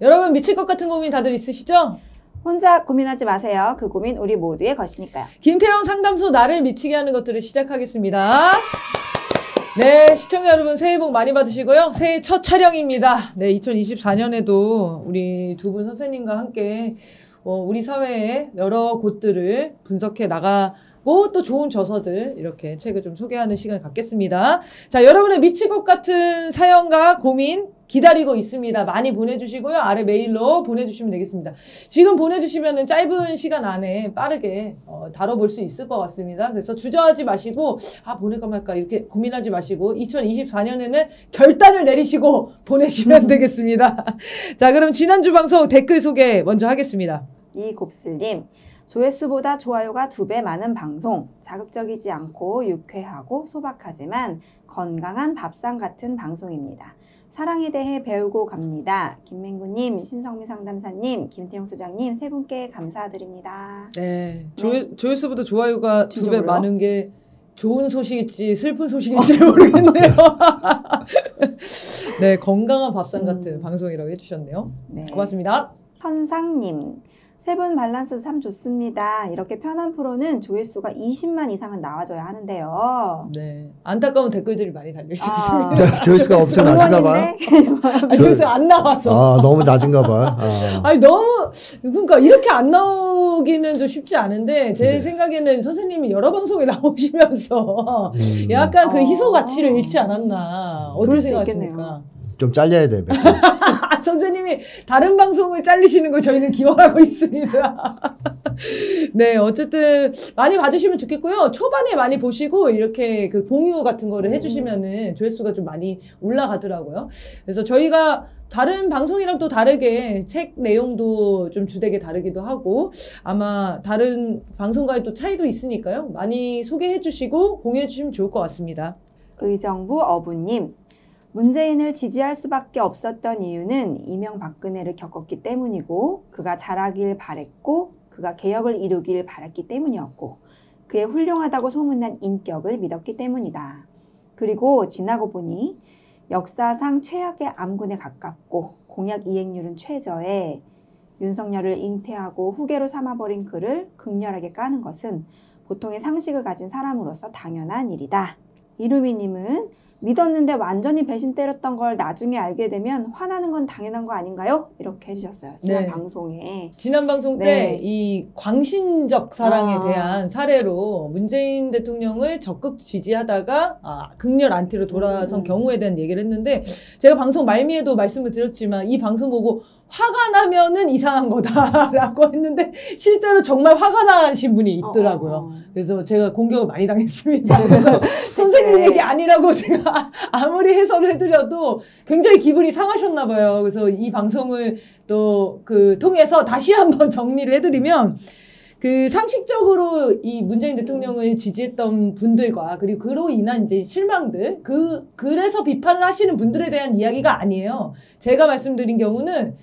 여러분 미칠 것 같은 고민 다들 있으시죠? 혼자 고민하지 마세요. 그 고민 우리 모두의 것이니까요. 김태형 상담소 나를 미치게 하는 것들을 시작하겠습니다. 네, 시청자 여러분 새해 복 많이 받으시고요. 새해 첫 촬영입니다. 네, 2024년에도 우리 두 분 선생님과 함께 어, 우리 사회의 여러 곳들을 분석해 나가 고 또 좋은 저서들 이렇게 책을 좀 소개하는 시간을 갖겠습니다. 자, 여러분의 미칠 것 같은 사연과 고민 기다리고 있습니다. 많이 보내주시고요. 아래 메일로 보내주시면 되겠습니다. 지금 보내주시면 짧은 시간 안에 빠르게 어, 다뤄볼 수 있을 것 같습니다. 그래서 주저하지 마시고 아 보낼까 말까 이렇게 고민하지 마시고 2024년에는 결단을 내리시고 보내시면 되겠습니다. 자 그럼 지난주 방송 댓글 소개 먼저 하겠습니다. 이곱슬님, 조회수보다 좋아요가 두 배 많은 방송. 자극적이지 않고 유쾌하고 소박하지만 건강한 밥상 같은 방송입니다. 사랑에 대해 배우고 갑니다. 김맹구님, 신성미 상담사님, 김태형 소장님 세 분께 감사드립니다. 네, 조, 조회수보다 좋아요가 두 배? 많은 게 좋은 소식일지 슬픈 소식일지 모르겠네요. 네, 건강한 밥상 같은 음. 방송이라고 해주셨네요. 네. 고맙습니다. 현상님, 세분 밸런스 참 좋습니다. 이렇게 편한 프로는 조회수가 20만 이상은 나와줘야 하는데요. 네, 안타까운 댓글들이 많이 달려 아. 네, 조회수가 엄청 낮은가 봐요. 아, 조회수 안 나와서. 아, 너무 낮은가 봐요. 아. 아니 너무 그러니까 이렇게 안 나오기는 좀 쉽지 않은데 제 네. 생각에는 선생님이 여러 방송에 나오시면서 음, 약간 그 어. 희소 가치를 잃지 않았나 어떻게 생각하십니까? 좀 잘려야 돼. 선생님이 다른 방송을 잘리시는 거 저희는 기원하고 있습니다. 네, 어쨌든 많이 봐주시면 좋겠고요. 초반에 많이 보시고 이렇게 그 공유 같은 거를 해주시면은 조회수가 좀 많이 올라가더라고요. 그래서 저희가 다른 방송이랑 또 다르게 책 내용도 좀 주되게 다르기도 하고 아마 다른 방송과의 또 차이도 있으니까요. 많이 소개해 주시고 공유해 주시면 좋을 것 같습니다. 의정부 어부님, 문재인을 지지할 수밖에 없었던 이유는 이명박근혜를 겪었기 때문이고 그가 잘하길 바랬고 그가 개혁을 이루길 바랐기 때문이었고 그의 훌륭하다고 소문난 인격을 믿었기 때문이다. 그리고 지나고 보니 역사상 최악의 암군에 가깝고 공약 이행률은 최저에 윤석열을 잉태하고 후계로 삼아버린 그를 극렬하게 까는 것은 보통의 상식을 가진 사람으로서 당연한 일이다. 이루미님은 믿었는데 완전히 배신 때렸던 걸 나중에 알게 되면 화나는 건 당연한 거 아닌가요? 이렇게 해주셨어요. 지난 네. 방송에. 지난 방송 때 네. 이 광신적 사랑에 아. 대한 사례로 문재인 대통령을 적극 지지하다가 아, 극렬 안티로 돌아선 음. 경우에 대한 얘기를 했는데 제가 방송 말미에도 말씀을 드렸지만 이 방송 보고 화가 나면은 이상한 거다라고 했는데 실제로 정말 화가 나신 분이 있더라고요. 어, 어, 어. 그래서 제가 공격을 많이 당했습니다. 그래서 선생님 네. 얘기 아니라고 제가 아무리 해설을 해드려도 굉장히 기분이 상하셨나 봐요. 그래서 이 방송을 또 그 통해서 다시 한번 정리를 해드리면 그 상식적으로 이 문재인 대통령을 지지했던 분들과 그리고 그로 인한 이제 실망들 그 그래서 비판을 하시는 분들에 대한 이야기가 아니에요. 제가 말씀드린 경우는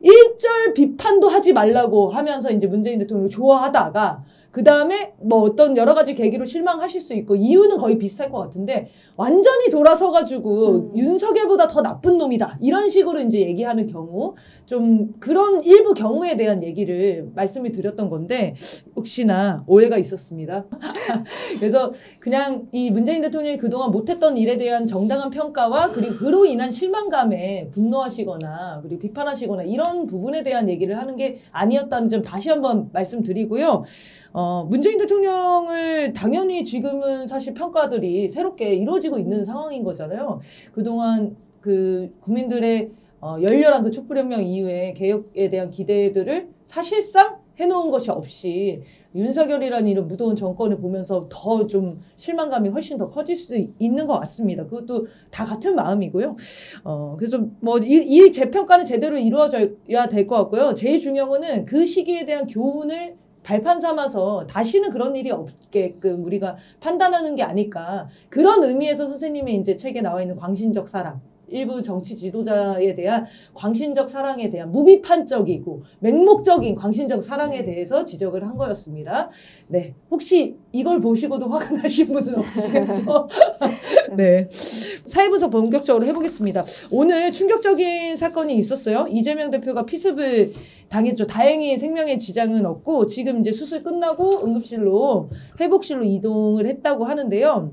일절 비판도 하지 말라고 하면서 이제 문재인 대통령을 좋아하다가 그 다음에 뭐 어떤 여러 가지 계기로 실망하실 수 있고 이유는 거의 비슷할 것 같은데 완전히 돌아서가지고 음. 윤석열보다 더 나쁜 놈이다 이런 식으로 이제 얘기하는 경우 좀 그런 일부 경우에 대한 얘기를 말씀을 드렸던 건데 혹시나 오해가 있었습니다. 그래서 그냥 이 문재인 대통령이 그동안 못했던 일에 대한 정당한 평가와 그리고 그로 인한 실망감에 분노하시거나 그리고 비판하시거나 이런 부분에 대한 얘기를 하는 게 아니었다는 점 다시 한번 말씀드리고요. 어, 문재인 대통령을 당연히 지금은 사실 평가들이 새롭게 이루어지고 있는 상황인 거잖아요. 그동안 그 국민들의 어, 열렬한 그 촛불혁명 이후에 개혁에 대한 기대들을 사실상 해놓은 것이 없이 윤석열이라는 이런 무더운 정권을 보면서 더 좀 실망감이 훨씬 더 커질 수 있- 있는 것 같습니다. 그것도 다 같은 마음이고요. 어, 그래서 뭐 이 이 재평가는 제대로 이루어져야 될 것 같고요. 제일 중요한 거는 그 시기에 대한 교훈을 발판 삼아서 다시는 그런 일이 없게끔 우리가 판단하는 게 아닐까. 그런 의미에서 선생님의 이제 책에 나와 있는 광신적 사랑. 일부 정치 지도자에 대한 광신적 사랑에 대한 무비판적이고 맹목적인 광신적 사랑에 대해서 지적을 한 거였습니다. 네. 혹시 이걸 보시고도 화가 나신 분은 없으시겠죠? 네. 사회분석 본격적으로 해보겠습니다. 오늘 충격적인 사건이 있었어요. 이재명 대표가 피습을 당했죠. 다행히 생명의 지장은 없고 지금 이제 수술 끝나고 응급실로 회복실로 이동을 했다고 하는데요.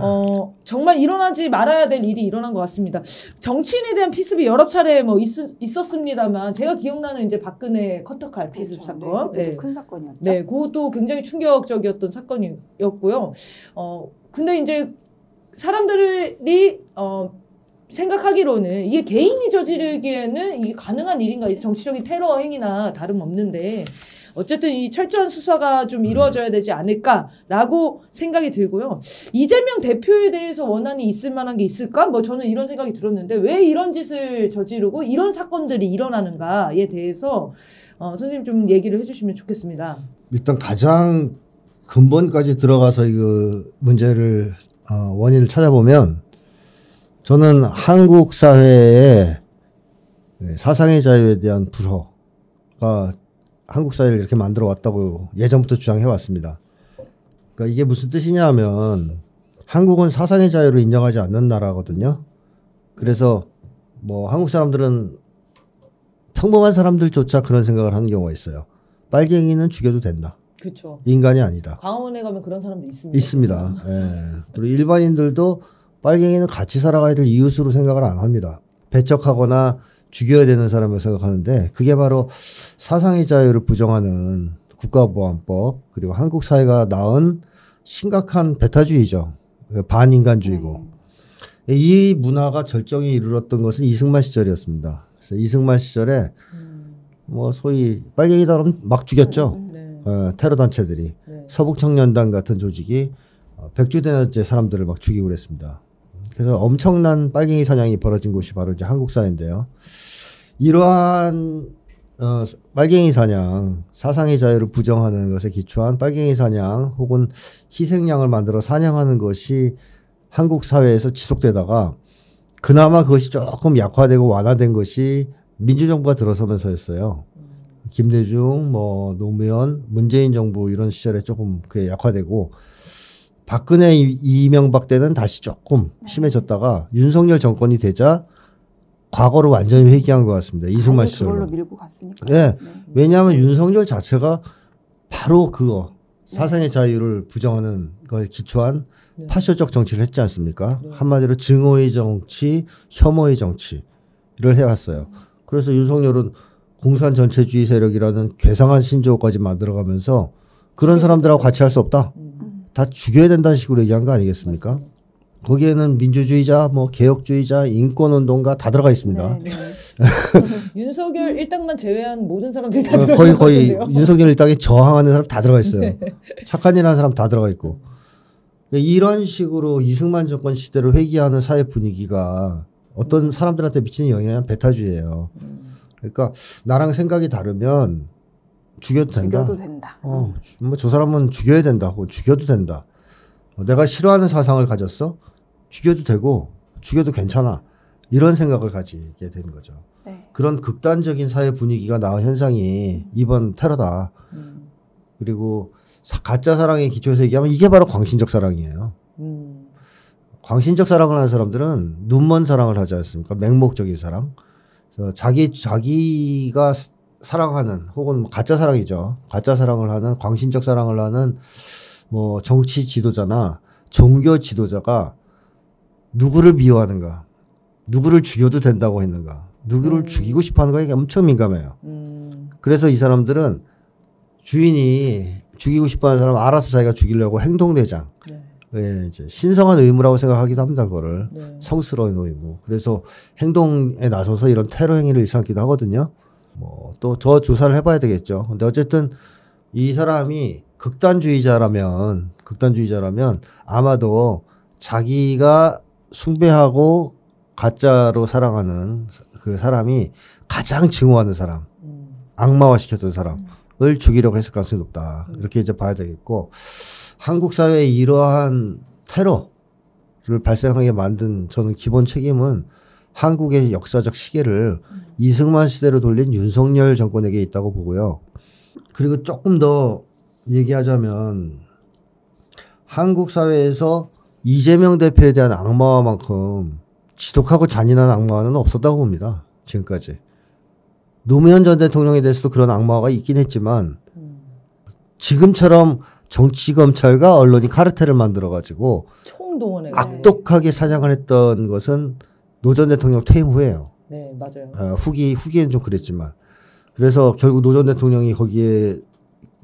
어, 정말 일어나지 말아야 될 일이 일어난 것 같습니다. 정치인에 대한 피습이 여러 차례 뭐 있, 있었습니다만 제가 기억나는 이제 박근혜 커터칼 피습 그렇죠. 사건. 네, 네. 큰 사건이었죠. 네, 그것도 굉장히 충격적이었던 사건이었고요. 어, 근데 이제 사람들이 어, 생각하기로는 이게 개인이 저지르기에는 이게 가능한 일인가? 이 정치적인 테러 행위나 다름없는데 어쨌든 이 철저한 수사가 좀 이루어져야 되지 않을까라고 생각이 들고요. 이재명 대표에 대해서 원한이 있을 만한 게 있을까? 뭐 저는 이런 생각이 들었는데 왜 이런 짓을 저지르고 이런 사건들이 일어나는가에 대해서 어, 선생님 좀 얘기를 해주시면 좋겠습니다. 일단 가장 근본까지 들어가서 이거 문제를 어, 원인을 찾아보면 저는 한국 사회의 네, 사상의 자유에 대한 불허가 한국 사회를 이렇게 만들어 왔다고 예전부터 주장해 왔습니다. 그러니까 이게 무슨 뜻이냐 하면 한국은 사상의 자유를 인정하지 않는 나라거든요. 그래서 뭐 한국 사람들은 평범한 사람들조차 그런 생각을 하는 경우가 있어요. 빨갱이는 죽여도 된다. 그렇죠. 인간이 아니다. 광화문에 가면 그런 사람도 있습니다. 있습니다. 예. 그리고 일반인들도 빨갱이는 같이 살아가야 될 이웃으로 생각을 안 합니다. 배척하거나 죽여야 되는 사람을 생각하는데 그게 바로 사상의 자유를 부정하는 국가보안법 그리고 한국 사회가 낳은 심각한 배타주의죠. 반인간주의고. 이 문화가 절정에 이르렀던 것은 이승만 시절이었습니다. 그래서 이승만 시절에 뭐 소위 빨갱이다 그러면 막 죽였죠. 네. 어, 테러 단체들이 네. 서북 청년단 같은 조직이 어, 백주대낮에 사람들을 막 죽이고 그랬습니다. 그래서 엄청난 빨갱이 사냥이 벌어진 곳이 바로 이제 한국 사회인데요. 이러한 어, 빨갱이 사냥, 사상의 자유를 부정하는 것에 기초한 빨갱이 사냥 혹은 희생양을 만들어 사냥하는 것이 한국 사회에서 지속되다가 그나마 그것이 조금 약화되고 완화된 것이 민주정부가 들어서면서였어요. 김대중, 뭐 노무현, 문재인 정부 이런 시절에 조금 그게 약화되고 박근혜 이- 이명박 때는 다시 조금 심해졌다가 윤석열 정권이 되자 과거로 완전히 회귀한 것 같습니다. 이승만 시절로. 그걸로 밀고 갔으니까. 네. 왜냐하면 윤석열 자체가 바로 그거 사상의 자유를 부정하는 거에 기초한 네. 파쇼적 정치를 했지 않습니까? 네. 한마디로 증오의 정치, 혐오의 정치를 해왔어요. 그래서 윤석열은 공산 전체주의 세력이라는 괴상한 신조어까지 만들어가면서 그런 사람들하고 같이 할 수 없다. 음. 다 죽여야 된다는 식으로 얘기한 거 아니겠습니까? 거기에는 민주주의자, 뭐 개혁주의자, 인권운동가 다 들어가 있습니다. 네, 네. 윤석열 일당만 제외한 모든 사람들이 다 어, 들어가 거의 거의 있는데요. 윤석열 일당에 저항하는 사람 다 들어가 있어요. 네. 착한 일 하는 사람 다 들어가 있고. 그러니까 이런 식으로 이승만 정권 시대로 회귀하는 사회 분위기가 어떤 사람들한테 미치는 영향은 배타주의예요. 그러니까 나랑 생각이 다르면 죽여도 된다. 죽여도 된다. 어, 뭐저 사람은 죽여야 된다. 혹은 죽여도 된다. 어, 내가 싫어하는 사상을 가졌어? 죽여도 되고 죽여도 괜찮아. 이런 생각을 가지게 되는 거죠. 네. 그런 극단적인 사회 분위기가 나온 현상이 이번 테러다. 음. 그리고 사- 가짜 사랑의 기초에서 얘기하면 이게 바로 광신적 사랑이에요. 음. 광신적 사랑을 하는 사람들은 눈먼 사랑을 하지 않습니까? 맹목적인 사랑. 자기 자기가 스- 사랑하는 혹은 뭐 가짜 사랑이죠. 가짜 사랑을 하는 광신적 사랑을 하는 뭐 정치 지도자나 종교 지도자가 누구를 미워하는가, 누구를 죽여도 된다고 했는가, 누구를 음. 죽이고 싶어 하는 거에 엄청 민감해요. 음. 그래서 이 사람들은 주인이 죽이고 싶어 하는 사람 알아서 자기가 죽이려고 행동대장, 네. 예, 이제 신성한 의무라고 생각하기도 합니다. 그거를 네. 성스러운 의무. 그래서 행동에 나서서 이런 테러 행위를 일삼기도 하거든요. 뭐 또 더 조사를 해봐야 되겠죠. 근데 어쨌든 이 사람이 극단주의자라면 극단주의자라면 아마도 자기가 숭배하고 가짜로 사랑하는 그 사람이 가장 증오하는 사람, 음. 악마화 시켰던 사람을 죽이려고 했을 가능성이 높다. 이렇게 이제 봐야 되겠고 한국 사회의 이러한 테러를 발생하게 만든 저는 기본 책임은 한국의 역사적 시계를 이승만 시대로 돌린 윤석열 정권에게 있다고 보고요. 그리고 조금 더 얘기하자면 한국 사회에서 이재명 대표에 대한 악마만큼 지독하고 잔인한 악마는 없었다고 봅니다. 지금까지. 노무현 전 대통령에 대해서도 그런 악마가 있긴 했지만 지금처럼 정치 검찰과 언론이 카르텔을 만들어 가지고 총동원해 악독하게 사냥을 했던 것은 노 전 대통령 퇴임 후에요. 네, 맞아요. 어, 후기 후기에는 좀 그랬지만 그래서 결국 노 전 대통령이 거기에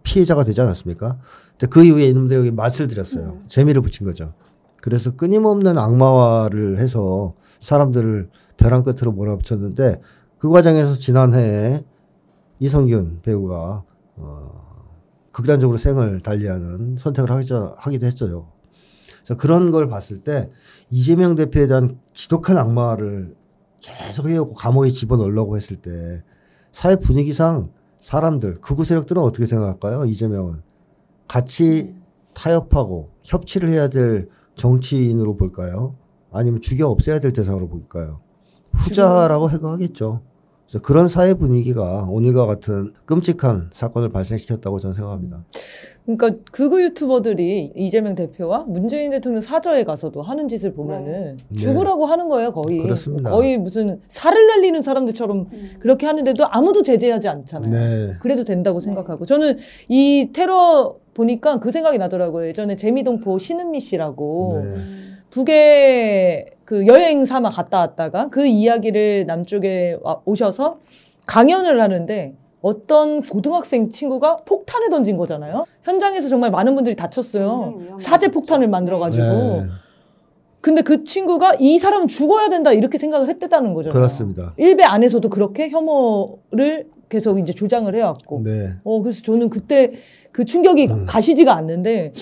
피해자가 되지 않았습니까? 근데 그 이후에 이놈들이 맛을 들였어요. 재미를 붙인 거죠. 그래서 끊임없는 악마화를 해서 사람들을 벼랑 끝으로 몰아붙였는데 그 과정에서 지난해에 이성균 배우가 어, 극단적으로 생을 달리하는 선택을 하기도, 하기도 했어요. 그래서 그런 걸 봤을 때 이재명 대표에 대한 지독한 악마를 계속 해오고 감옥에 집어넣으려고 했을 때 사회 분위기상 사람들 극우 세력들은 어떻게 생각할까요? 이재명은 같이 타협하고 협치를 해야 될 정치인으로 볼까요? 아니면 죽여 없애야 될 대상으로 볼까요? 후자라고 생각하겠죠. 그래서 그런 사회 분위기가 오늘과 같은 끔찍한 사건을 발생시켰다고 저는 생각합니다. 그러니까 극우 유튜버들이 이재명 대표와 문재인 대통령 사저에 가서도 하는 짓을 보면은 네. 죽으라고 하는 거예요, 거의. 그렇습니다. 거의 무슨 살을 날리는 사람들처럼 음. 그렇게 하는데도 아무도 제재하지 않잖아요. 네. 그래도 된다고 생각하고 저는 이 테러 보니까 그 생각이 나더라고요. 예전에 재미동포 신은미 씨라고 네. 북에 그 여행 삼아 갔다 왔다가 그 이야기를 남쪽에 와- 오셔서 강연을 하는데 어떤 고등학생 친구가 폭탄을 던진 거잖아요. 현장에서 정말 많은 분들이 다쳤어요. 사제 폭탄을 만들어가지고. 네. 근데 그 친구가 이 사람은 죽어야 된다 이렇게 생각을 했댔다는 거죠. 그렇습니다. 일베 안에서도 그렇게 혐오를 계속 이제 주장을 해왔고. 네. 어, 그래서 저는 그때 그 충격이 음. 가시지가 않는데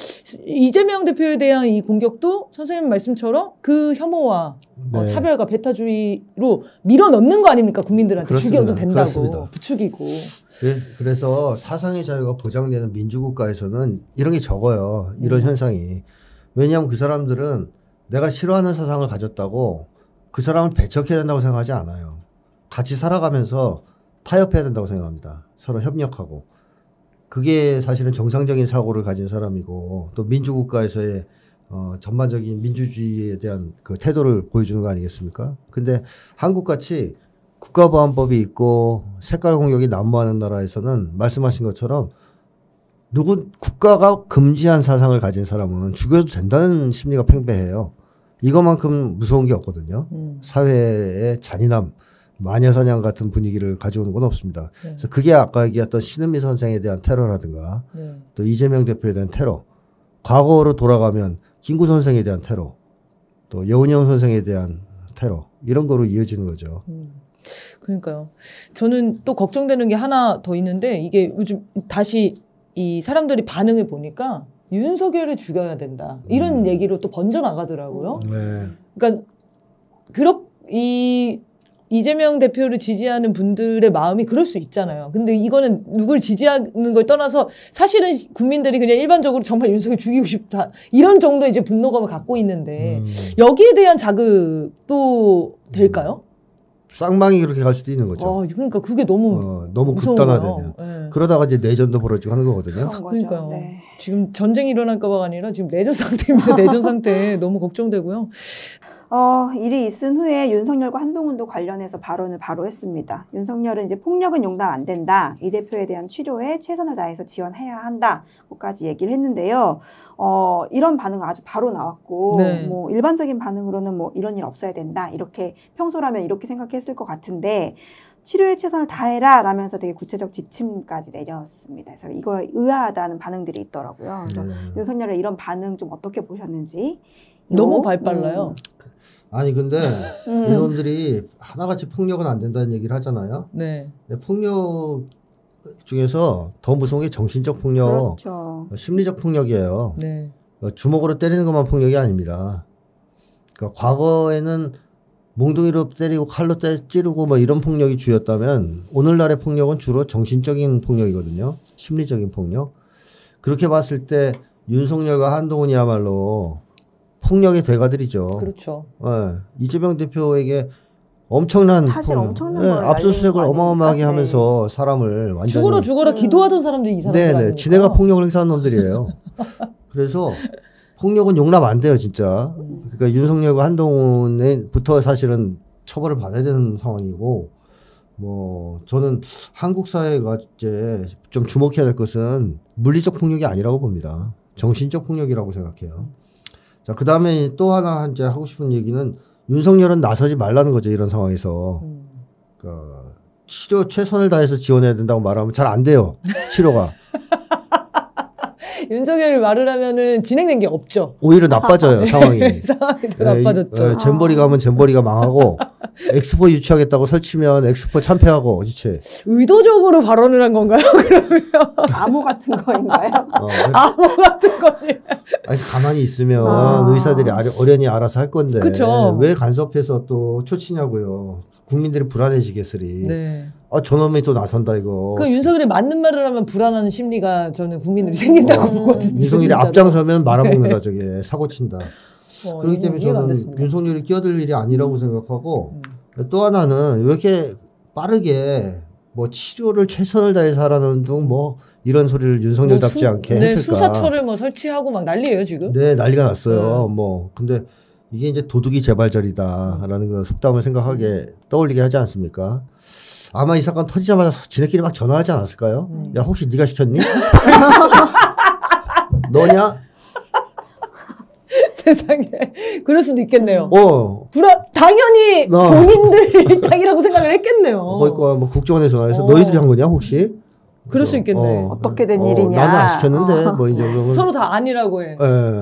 이재명 대표에 대한 이 공격도 선생님 말씀처럼 그 혐오와 어, 네. 차별과 배타주의로 밀어 넣는 거 아닙니까 국민들한테 그렇습니다. 죽여도 된다고 그렇습니다. 부추기고 그래- 그래서 사상의 자유가 보장되는 민주국가에서는 이런 게 적어요. 이런 현상이. 왜냐하면 그 사람들은 내가 싫어하는 사상을 가졌다고 그 사람을 배척해야 된다고 생각하지 않아요. 같이 살아가면서 타협해야 된다고 생각합니다. 서로 협력하고. 그게 사실은 정상적인 사고를 가진 사람이고 또 민주국가에서의 어, 전반적인 민주주의에 대한 그 태도를 보여주는 거 아니겠습니까? 근데 한국같이 국가보안법이 있고 색깔 공격이 난무하는 나라에서는 말씀하신 것처럼 누구 국가가 금지한 사상을 가진 사람은 죽여도 된다는 심리가 팽배해요. 이것만큼 무서운 게 없거든요. 음. 사회의 잔인함, 마녀사냥 같은 분위기를 가져오는 건 없습니다. 네. 그래서 그게 아까 얘기했던 신은미 선생에 대한 테러라든가 네. 또 이재명 대표에 대한 테러, 과거로 돌아가면 김구 선생에 대한 테러, 또 여운형 선생에 대한 테러 이런 거로 이어지는 거죠. 음. 그러니까요. 저는 또 걱정되는 게 하나 더 있는데 이게 요즘 다시 이 사람들이 반응을 보니까 윤석열을 죽여야 된다 이런 음. 얘기로 또 번져 나가더라고요. 네. 그러니까 그렇 이 이재명 대표를 지지하는 분들의 마음이 그럴 수 있잖아요. 근데 이거는 누굴 지지하는 걸 떠나서 사실은 국민들이 그냥 일반적으로 정말 윤석열 죽이고 싶다 이런 정도 이제 분노감을 갖고 있는데 음. 여기에 대한 자극도 될까요? 쌍방이 그렇게 갈 수도 있는 거죠. 아, 그러니까 그게 너무 어, 너무 극단화되면. 예. 그러다가 이제 내전도 벌어지고 하는 거거든요. 그러니까요. 네. 지금 전쟁이 일어날까봐가 아니라 지금 내전 상태입니다. 내전 상태 너무 걱정되고요. 어, 일이 있은 후에 윤석열과 한동훈도 관련해서 발언을 바로 했습니다. 윤석열은 이제 폭력은 용납 안 된다. 이 대표에 대한 치료에 최선을 다해서 지원해야 한다.고까지 얘기를 했는데요. 어, 이런 반응 아주 바로 나왔고, 네. 뭐 일반적인 반응으로는 뭐 이런 일 없어야 된다. 이렇게 평소라면 이렇게 생각했을 것 같은데 치료에 최선을 다해라 라면서 되게 구체적 지침까지 내렸습니다. 그래서 이거 의아하다는 반응들이 있더라고요. 그래서 네. 윤석열의 이런 반응 좀 어떻게 보셨는지. 너무 발빨라요. 아니 근데 음. 음. 이놈들이 하나같이 폭력은 안 된다는 얘기를 하잖아요. 네. 폭력 중에서 더 무서운 게 정신적 폭력, 그렇죠. 어, 심리적 폭력이에요. 네. 어, 주먹으로 때리는 것만 폭력이 아닙니다. 그러니까 과거에는 몽둥이로 때리고 칼로 때 찌르고 뭐 이런 폭력이 주였다면 오늘날의 폭력은 주로 정신적인 폭력이거든요. 심리적인 폭력. 그렇게 봤을 때 윤석열과 한동훈이야말로 폭력의 대가들이죠. 그렇죠. 예, 이재명 대표에게 엄청난 사실 폭력. 엄청난 예, 걸 압수수색을 거 어마어마하게 아닙니까? 하면서 사람을 완전히 죽어라 죽어라 음. 기도하던 사람들이 이 사람들 네네 아닙니까? 지네가 폭력을 행사한 놈들이에요. 그래서 폭력은 용납 안 돼요 진짜. 그러니까 윤석열과 한동훈부터 사실은 처벌을 받아야 되는 상황이고 뭐 저는 한국 사회가 이제 좀 주목해야 될 것은 물리적 폭력이 아니라고 봅니다. 정신적 폭력이라고 생각해요. 자 그 다음에 또 하나 이제 하고 싶은 얘기는 윤석열은 나서지 말라는 거죠 이런 상황에서. 음. 그 치료 최선을 다해서 지원해야 된다고 말하면 잘 안 돼요 치료가 윤석열이 말을 하면은 진행된 게 없죠. 오히려 나빠져요 상황이 상황이 더 예, 나빠졌죠. 예, 잼버리 가면 잼버리가 망하고 엑스포 유치하겠다고 설치면 엑스포 참패하고 지체 의도적으로 발언을 한 건가요? 암호 같은 거인가요? 어, 암호 같은 거를. 아니 가만히 있으면 아. 의사들이 어련히 알아서 할 건데 그쵸. 왜 간섭해서 또 초치냐고요 국민들이 불안해지겠으리 네. 아 저놈이 또 나선다 이거 그 윤석열이 맞는 말을 하면 불안한 심리가 저는 국민들이 생긴다고 어, 보거든요. 윤석열이 진짜로. 앞장서면 말아먹는다 저게 사고 친다 어, 그렇기 때문에 저는. 윤석열이 끼어들 일이 아니라고 생각하고 음. 또 하나는 왜 이렇게 빠르게 뭐 치료를 최선을 다해서 하라는 등뭐 이런 소리를 윤석열답지 뭐 수- 않게 네, 했을까? 수사처를 뭐 설치하고 막 난리예요 지금. 네 난리가 났어요. 네. 뭐 근데 이게 이제 도둑이 재발절이다라는 그 속담을 생각하게 떠올리게 하지 않습니까? 아마 이 사건 터지자마자 지네끼리 막 전화하지 않았을까요? 음. 야 혹시 네가 시켰니? 너냐? 세상에 그럴 수도 있겠네요. 어. 불안 당연히 어. 본인들 일당이라고 생각을 했겠네요. 거기과 뭐 국정원에 전화해서 어. 너희들이 한 거냐 혹시? 그럴 수 있겠네. 어 떻게 된 어, 일이냐. 나는 안 시켰는데 뭐 이제 그러면 서로 다 아니라고 해. 예.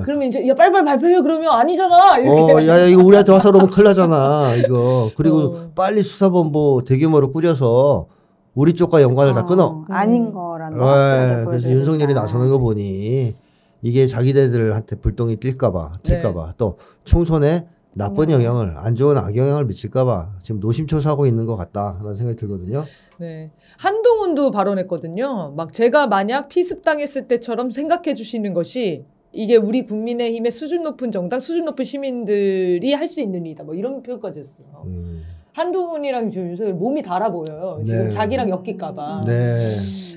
그러면 이제 야 빨리빨리 발표해 그러면 아니잖아 이렇게. 어, 야, 야, 이거 우리한테 와서 그러면 큰일 나잖아, 이거. 그리고 어. 빨리 수사본부 대규모로 꾸려서 우리 쪽과 연관을 다 끊어. 어, 아닌 음. 거라는 거 예, 그래서 윤석열이. 나서는 거 보니 이게 자기네들한테 불똥이 뛸까봐, 네. 튈까봐, 또 총선에 나쁜 영향을, 안 좋은 악영향을 미칠까봐 지금 노심초사하고 있는 것 같다라는 생각이 들거든요. 네. 한동훈도 발언했거든요. 막 제가 만약 피습당했을 때처럼 생각해 주시는 것이 이게 우리 국민의힘의 수준 높은 정당, 수준 높은 시민들이 할 수 있는 일이다. 뭐 이런 표현까지 했어요. 음. 한동훈이랑 지금 윤석열 몸이 달아 보여요. 지금 네. 자기랑 엮일까봐. 네.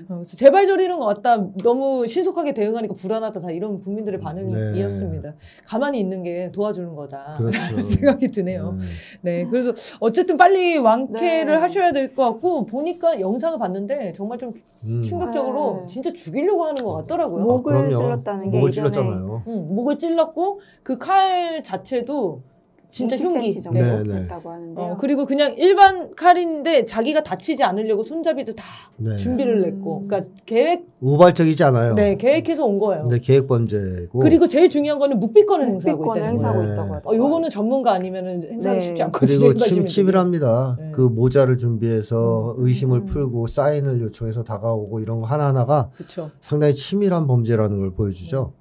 어, 그래서 재발절 이런 거 왔다 너무 신속하게 대응하니까 불안하다 다 이런 국민들의 네. 반응이었습니다. 가만히 있는 게 도와주는 거다. 그렇죠. 생각이 드네요. 네. 네, 그래서 어쨌든 빨리 완쾌를 네. 하셔야 될 것 같고 보니까 영상을 봤는데 정말 좀 음. 충격적으로 네. 진짜 죽이려고 하는 것 같더라고요. 뭐- 목을 그럼요. 찔렀다는 게 목을 찔렀잖아요. 응, 목을 찔렀고 그 칼 자체도 진짜 흉기. 20cm 정도 네, 네. 됐다고 하는데요. 어, 그리고 그냥 일반 칼인데 자기가 다치지 않으려고 손잡이도 다 네. 준비를 냈고, 그러니까 계획, 우발적이지 않아요. 네, 계획해서 온 거예요. 근데 계획 번제고. 그리고 제일 중요한 거는 묵비권을 행사하고 묵비권을 있다는 행사하고 거예요. 네. 있다고. 어, 요거는 전문가 아니면은 행사하기 네. 쉽지 않거든요. 그리고 침. 치밀합니다. 네. 그 모자를 준비해서 음. 의심을 음. 풀고 사인을 요청해서 다가오고 이런 거 하나하나가. 상당히 치밀한 범죄라는 걸 보여주죠.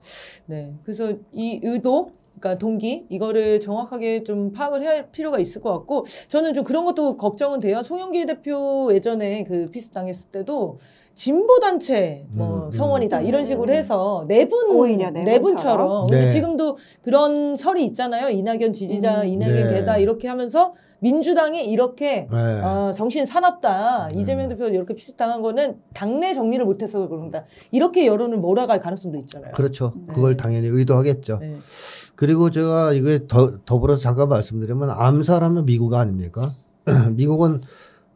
네. 그래서 이 의도, 그러니까 동기 이거를 정확하게 좀 파악을 해야 할 필요가 있을 것 같고 저는 좀 그런 것도 걱정은 돼요. 송영길 대표 예전에 그 피습 당했을 때도 진보 단체 뭐 음, 성원이다 음. 이런 식으로 해서 내분 오히려 내분처럼. 네. 지금도 그런 설이 있잖아요. 이낙연 지지자, 음. 이낙연 네. 개다 이렇게 하면서 민주당이 이렇게 네. 어, 정신 사납다. 네. 이재명 대표 이렇게 피습당한 거는 당내 정리를 못해서 그런다. 이렇게 여론을 몰아갈 가능성도 있잖아요. 그렇죠. 네. 그걸 당연히 의도하겠죠. 네. 그리고 제가 이거 더, 더불어서 잠깐 말씀드리면 암살하면 미국 아닙니까? 미국은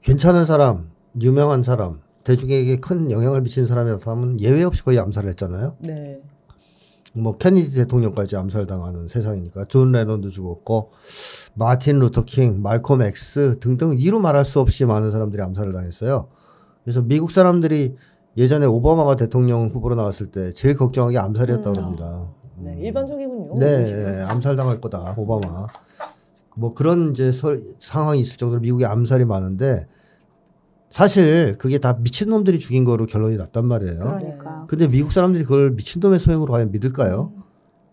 괜찮은 사람, 유명한 사람, 대중에게 큰 영향을 미치는 사람이 나타나면 예외 없이 거의 암살을 했잖아요. 네. 뭐 케네디 대통령까지 암살당하는 세상이니까 존 레논도 죽었고 마틴 루터 킹, 말콤 엑스 등등 이루 말할 수 없이 많은 사람들이 암살을 당했어요. 그래서 미국 사람들이 예전에 오바마가 대통령 후보로 나왔을 때 제일 걱정한 게 암살이었다고 음. 합니다. 네, 일반적이군요. 네, 지금. 네, 암살당할 거다 오바마. 뭐 그런 이제 설, 상황이 있을 정도로 미국에 암살이 많은데 사실 그게 다 미친 놈들이 죽인 거로 결론이 났단 말이에요. 그러니까. 근데 미국 사람들이 그걸 미친 놈의 소행으로 과연 믿을까요?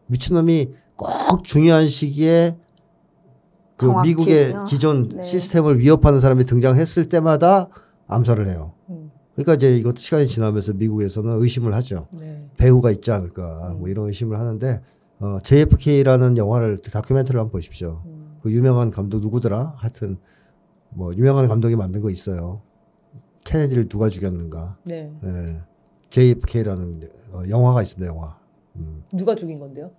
미친 놈이 꼭 중요한 시기에 그 정확히, 미국의 어, 기존 네. 시스템을 위협하는 사람이 등장했을 때마다 암살을 해요. 음, 그러니까 이제 이것도 시간이 지나면서 미국에서는 의심을 하죠. 네. 배우가 있지 않을까 뭐 이런 의심을 하는데 어, JFK라는 영화를 다큐멘터리를 한번 보십시오. 음, 그 유명한 감독 누구더라? 하여튼 뭐 유명한 감독이 만든 거 있어요. 케네디를 누가 죽였는가. 네. 예. JFK라는 어, 영화가 있습니다. 영화. 음. 누가 죽인 건데요?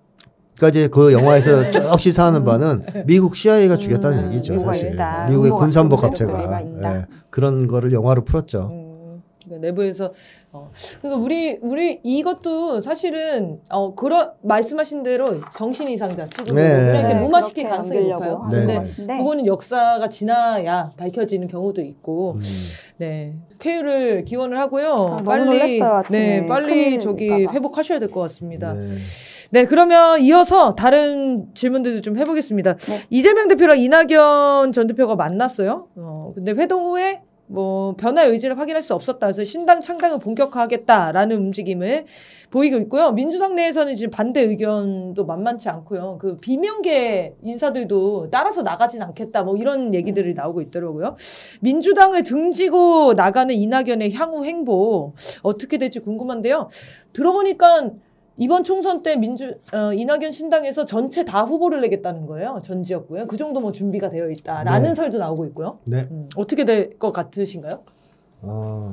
그러니까 이제 그 영화에서 쭉 시사하는 바는 미국 CIA가 죽였다는 음, 얘기죠. 사실. 미국의 음모가 군산복 있다. 합체가 세력들이 있다. 예, 그런 거를 영화로 풀었죠. 음, 그러니까 내부에서 어, 그러니까 우리 우리 이것도 사실은 어 그런 말씀하신 대로 정신 이상자 취급으로 네. 그냥 이렇게 네, 무마시킬 가능성이 높아요. 네. 것 근데 같은데. 그거는 역사가 지나야 밝혀지는 경우도 있고, 음. 네 쾌유를 기원을 하고요. 아, 너무 빨리 놀랐어요, 아침에. 네 빨리 저기. 회복하셔야 될 것 같습니다. 네. 네, 그러면 이어서 다른 질문들도 좀 해보겠습니다. 네. 이재명 대표랑 이낙연 전 대표가 만났어요. 어, 근데 회동 후에 뭐 변화의 의지를 확인할 수 없었다. 그래서 신당 창당을 본격화하겠다라는 움직임을 보이고 있고요. 민주당 내에서는 지금 반대 의견도 만만치 않고요. 그 비명계 인사들도 따라서 나가진 않겠다. 뭐 이런 얘기들이 나오고 있더라고요. 민주당을 등지고 나가는 이낙연의 향후 행보 어떻게 될지 궁금한데요. 들어보니까 이번 총선 때 민주 어, 이낙연 신당에서 전체 다 후보를 내겠다는 거예요. 전 지역구에 그 정도 뭐 준비가 되어 있다라는 네. 설도 나오고 있고요. 네. 음, 어떻게 될 것 같으신가요? 아,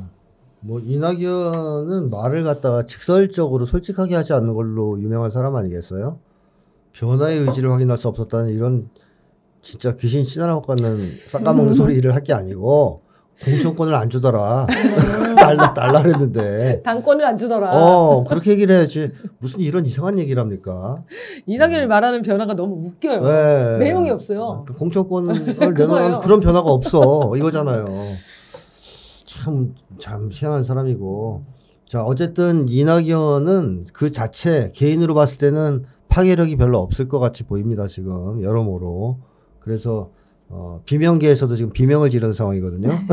뭐 이낙연은 말을 갖다가 직설적으로 솔직하게 하지 않는 걸로 유명한 사람 아니겠어요? 변화의 의지를 확인할 수 없었다는 이런 진짜 귀신 씨나라고 같는 싹까먹는 소리를 할 게 아니고 공천권을 안 주더라. 달라 달라 그랬는데. 당권을 안 주더라. 어 그렇게 얘기를 해야지 무슨 이런 이상한 얘기를 합니까? 이낙연이 말하는 변화가 너무 웃겨요. 네. 내용이 없어요. 그 공천권을. 내놓으면 그런 변화가 없어 이거잖아요. 참, 참 희한한 사람이고. 자, 어쨌든 이낙연은 그 자체 개인으로 봤을 때는 파괴력이 별로 없을 것 같이 보입니다, 지금. 여러모로. 그래서, 어, 비명계에서도 지금 비명을 지르는 상황이거든요.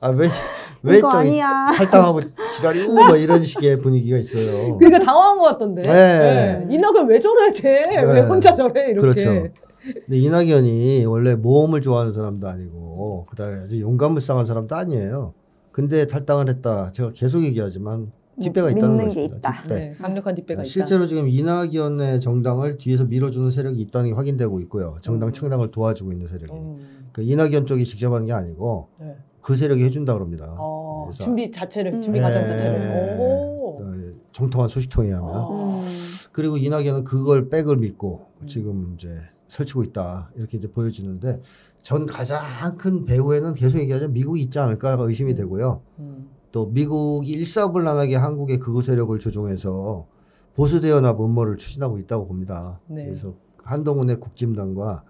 아, 왜, 왜 저기. 할당하고 지랄이고 뭐 이런 식의 분위기가 있어요. 그러니까 당황한 것 같던데. 네. 네. 이낙연 왜 저래 쟤? 왜 혼자 저래? 이렇게. 그렇죠. 근데 이낙연이 원래 모험을 좋아하는 사람도 아니고 그다음에 아주 용감무쌍한 사람도 아니에요. 근데 탈당을 했다. 제가 계속 얘기하지만 뒷배가 뭐 있다는 믿는 게 것입니다. 있다. 뒷배. 네, 강력한 뒷배가 있다. 실제로 지금 이낙연의 정당을 뒤에서 밀어주는 세력이 있다는 게 확인되고 있고요. 정당 음. 창당을 도와주고 있는 세력이. 음, 그 이낙연 쪽이 직접 하는 게 아니고 네. 그 세력이 해준다 그럽니다. 어, 준비 자체를 음. 준비 과정 네. 자체를. 오. 어, 정통한 소식통에 하면 어. 음. 그리고 이낙연은 그걸 백을 믿고 음. 지금 이제 설치고 있다 이렇게 이제 보여지는데 전 가장 큰 배후에는 계속 얘기하자 미국이 있지 않을까가 의심이 되고요. 음. 또 미국이 일사불란하게 한국의 극우 세력을 조종해서 보수 대연합 음모를 추진하고 있다고 봅니다. 네. 그래서 한동훈의 국진당과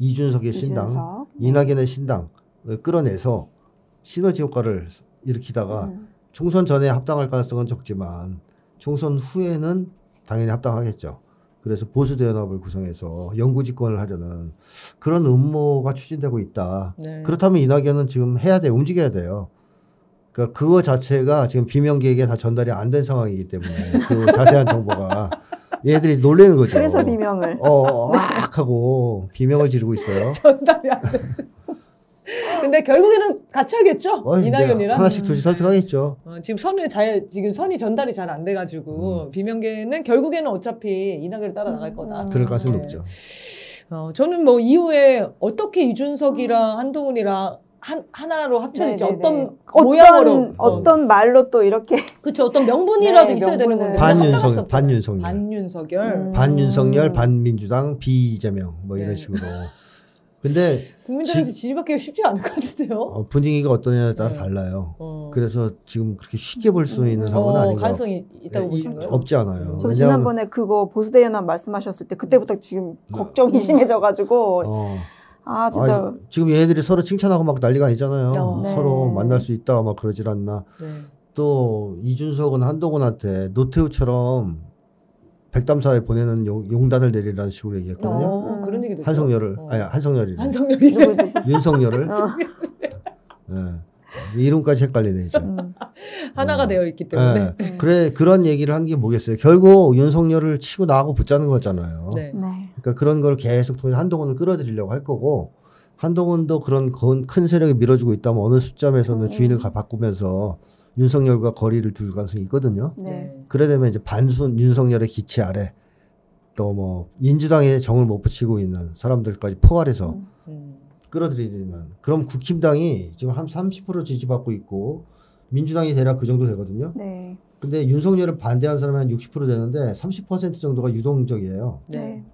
이준석의 신당, 이준석. 이낙연의 신당을 끌어내서 시너지 효과를 일으키다가 음. 총선 전에 합당할 가능성은 적지만 총선 후에는 당연히 합당하겠죠. 그래서 보수 대연합을 구성해서 영구 집권을 하려는 그런 음모가 추진되고 있다. 네. 그렇다면 이낙연은 지금 해야 돼, 움직여야 돼요. 그러니까 그거 자체가 지금 비명계에게 다 전달이 안 된 상황이기 때문에 그 자세한 정보가 얘들이 놀래는 거죠. 그래서 비명을. 어, 악 하고 비명을 지르고 있어요. 전달이 안 됐어요. 근데 결국에는 같이 하겠죠? 어, 이낙연이랑. 하나씩 둘씩 설득하겠죠. 어, 지금 선을 잘 지금 선이 전달이 잘 안 돼가지고 음. 비명계는 결국에는 어차피 이낙연을 따라 나갈 거다. 그럴 가능성이 네. 높죠. 어, 저는 뭐 이후에 어떻게 이준석이랑 한동훈이랑 한 하나로 합쳐질지 네네네. 어떤 모양으로 어떤 말로 또 이렇게 그렇죠 어떤 명분이라도 네, 있어야 되는 건데. 반윤석- 없잖아요. 반윤석열. 반윤석열 음. 반윤석열, 반민주당, 비이재명 뭐 이런 네. 식으로. 근데 국민들한테 지지받기가 쉽지 않을 것 같은데요. 어, 분위기가 어떠냐에 따라 네. 달라요. 어. 그래서 지금 그렇게 쉽게 볼 수 있는 상황은 어, 아닌 것 가능성이 있다고 이- 보시는 거예요? 없지 않아요. 저 왜냐하면 지난번에 그거 보수대 연합 말씀하셨을 때 그때부터 지금 걱정이 심해져가지고 어, 아 진짜 아니, 지금 얘네들이 서로 칭찬하고 막 난리가 아니잖아요. 어. 서로 네. 만날 수 있다 막 그러질 않나. 네. 또 이준석은 한동훈한테 노태우처럼 백담사에 보내는 용, 용단을 내리라는 식으로 얘기했거든요. 어, 그런 얘기도. 한성열을 어. 아니 한성열이 한성열이 누구 윤석열을 어. 예. 이름까지 헷갈리네 이제. 음. 하나가 되어 있기 때문에. 예. 그래 그런 얘기를 하는 게 뭐겠어요. 결국 윤석열을 치고 나하고 붙자는 거잖아요. 네. 네. 그러니까 그런 걸 계속 통해서 한동훈을 끌어들이려고 할 거고 한동훈도 그런 건- 큰 세력이 밀어주고 있다면 어느 수점에서는 음. 주인을 가- 바꾸면서 윤석열과 거리를 둘 가능성이 있거든요. 네. 그래 되면 이제 반순 윤석열의 기치 아래 또 뭐 민주당에 정을 못 붙이고 있는 사람들까지 포괄해서 음. 끌어들이는 그럼 국힘당이 지금 한 30% 지지받고 있고 민주당이 대략 그 정도 되거든요. 네. 근데 윤석열을 반대하는 사람이 한 60% 되는데 30% 정도가 유동적이에요. 네.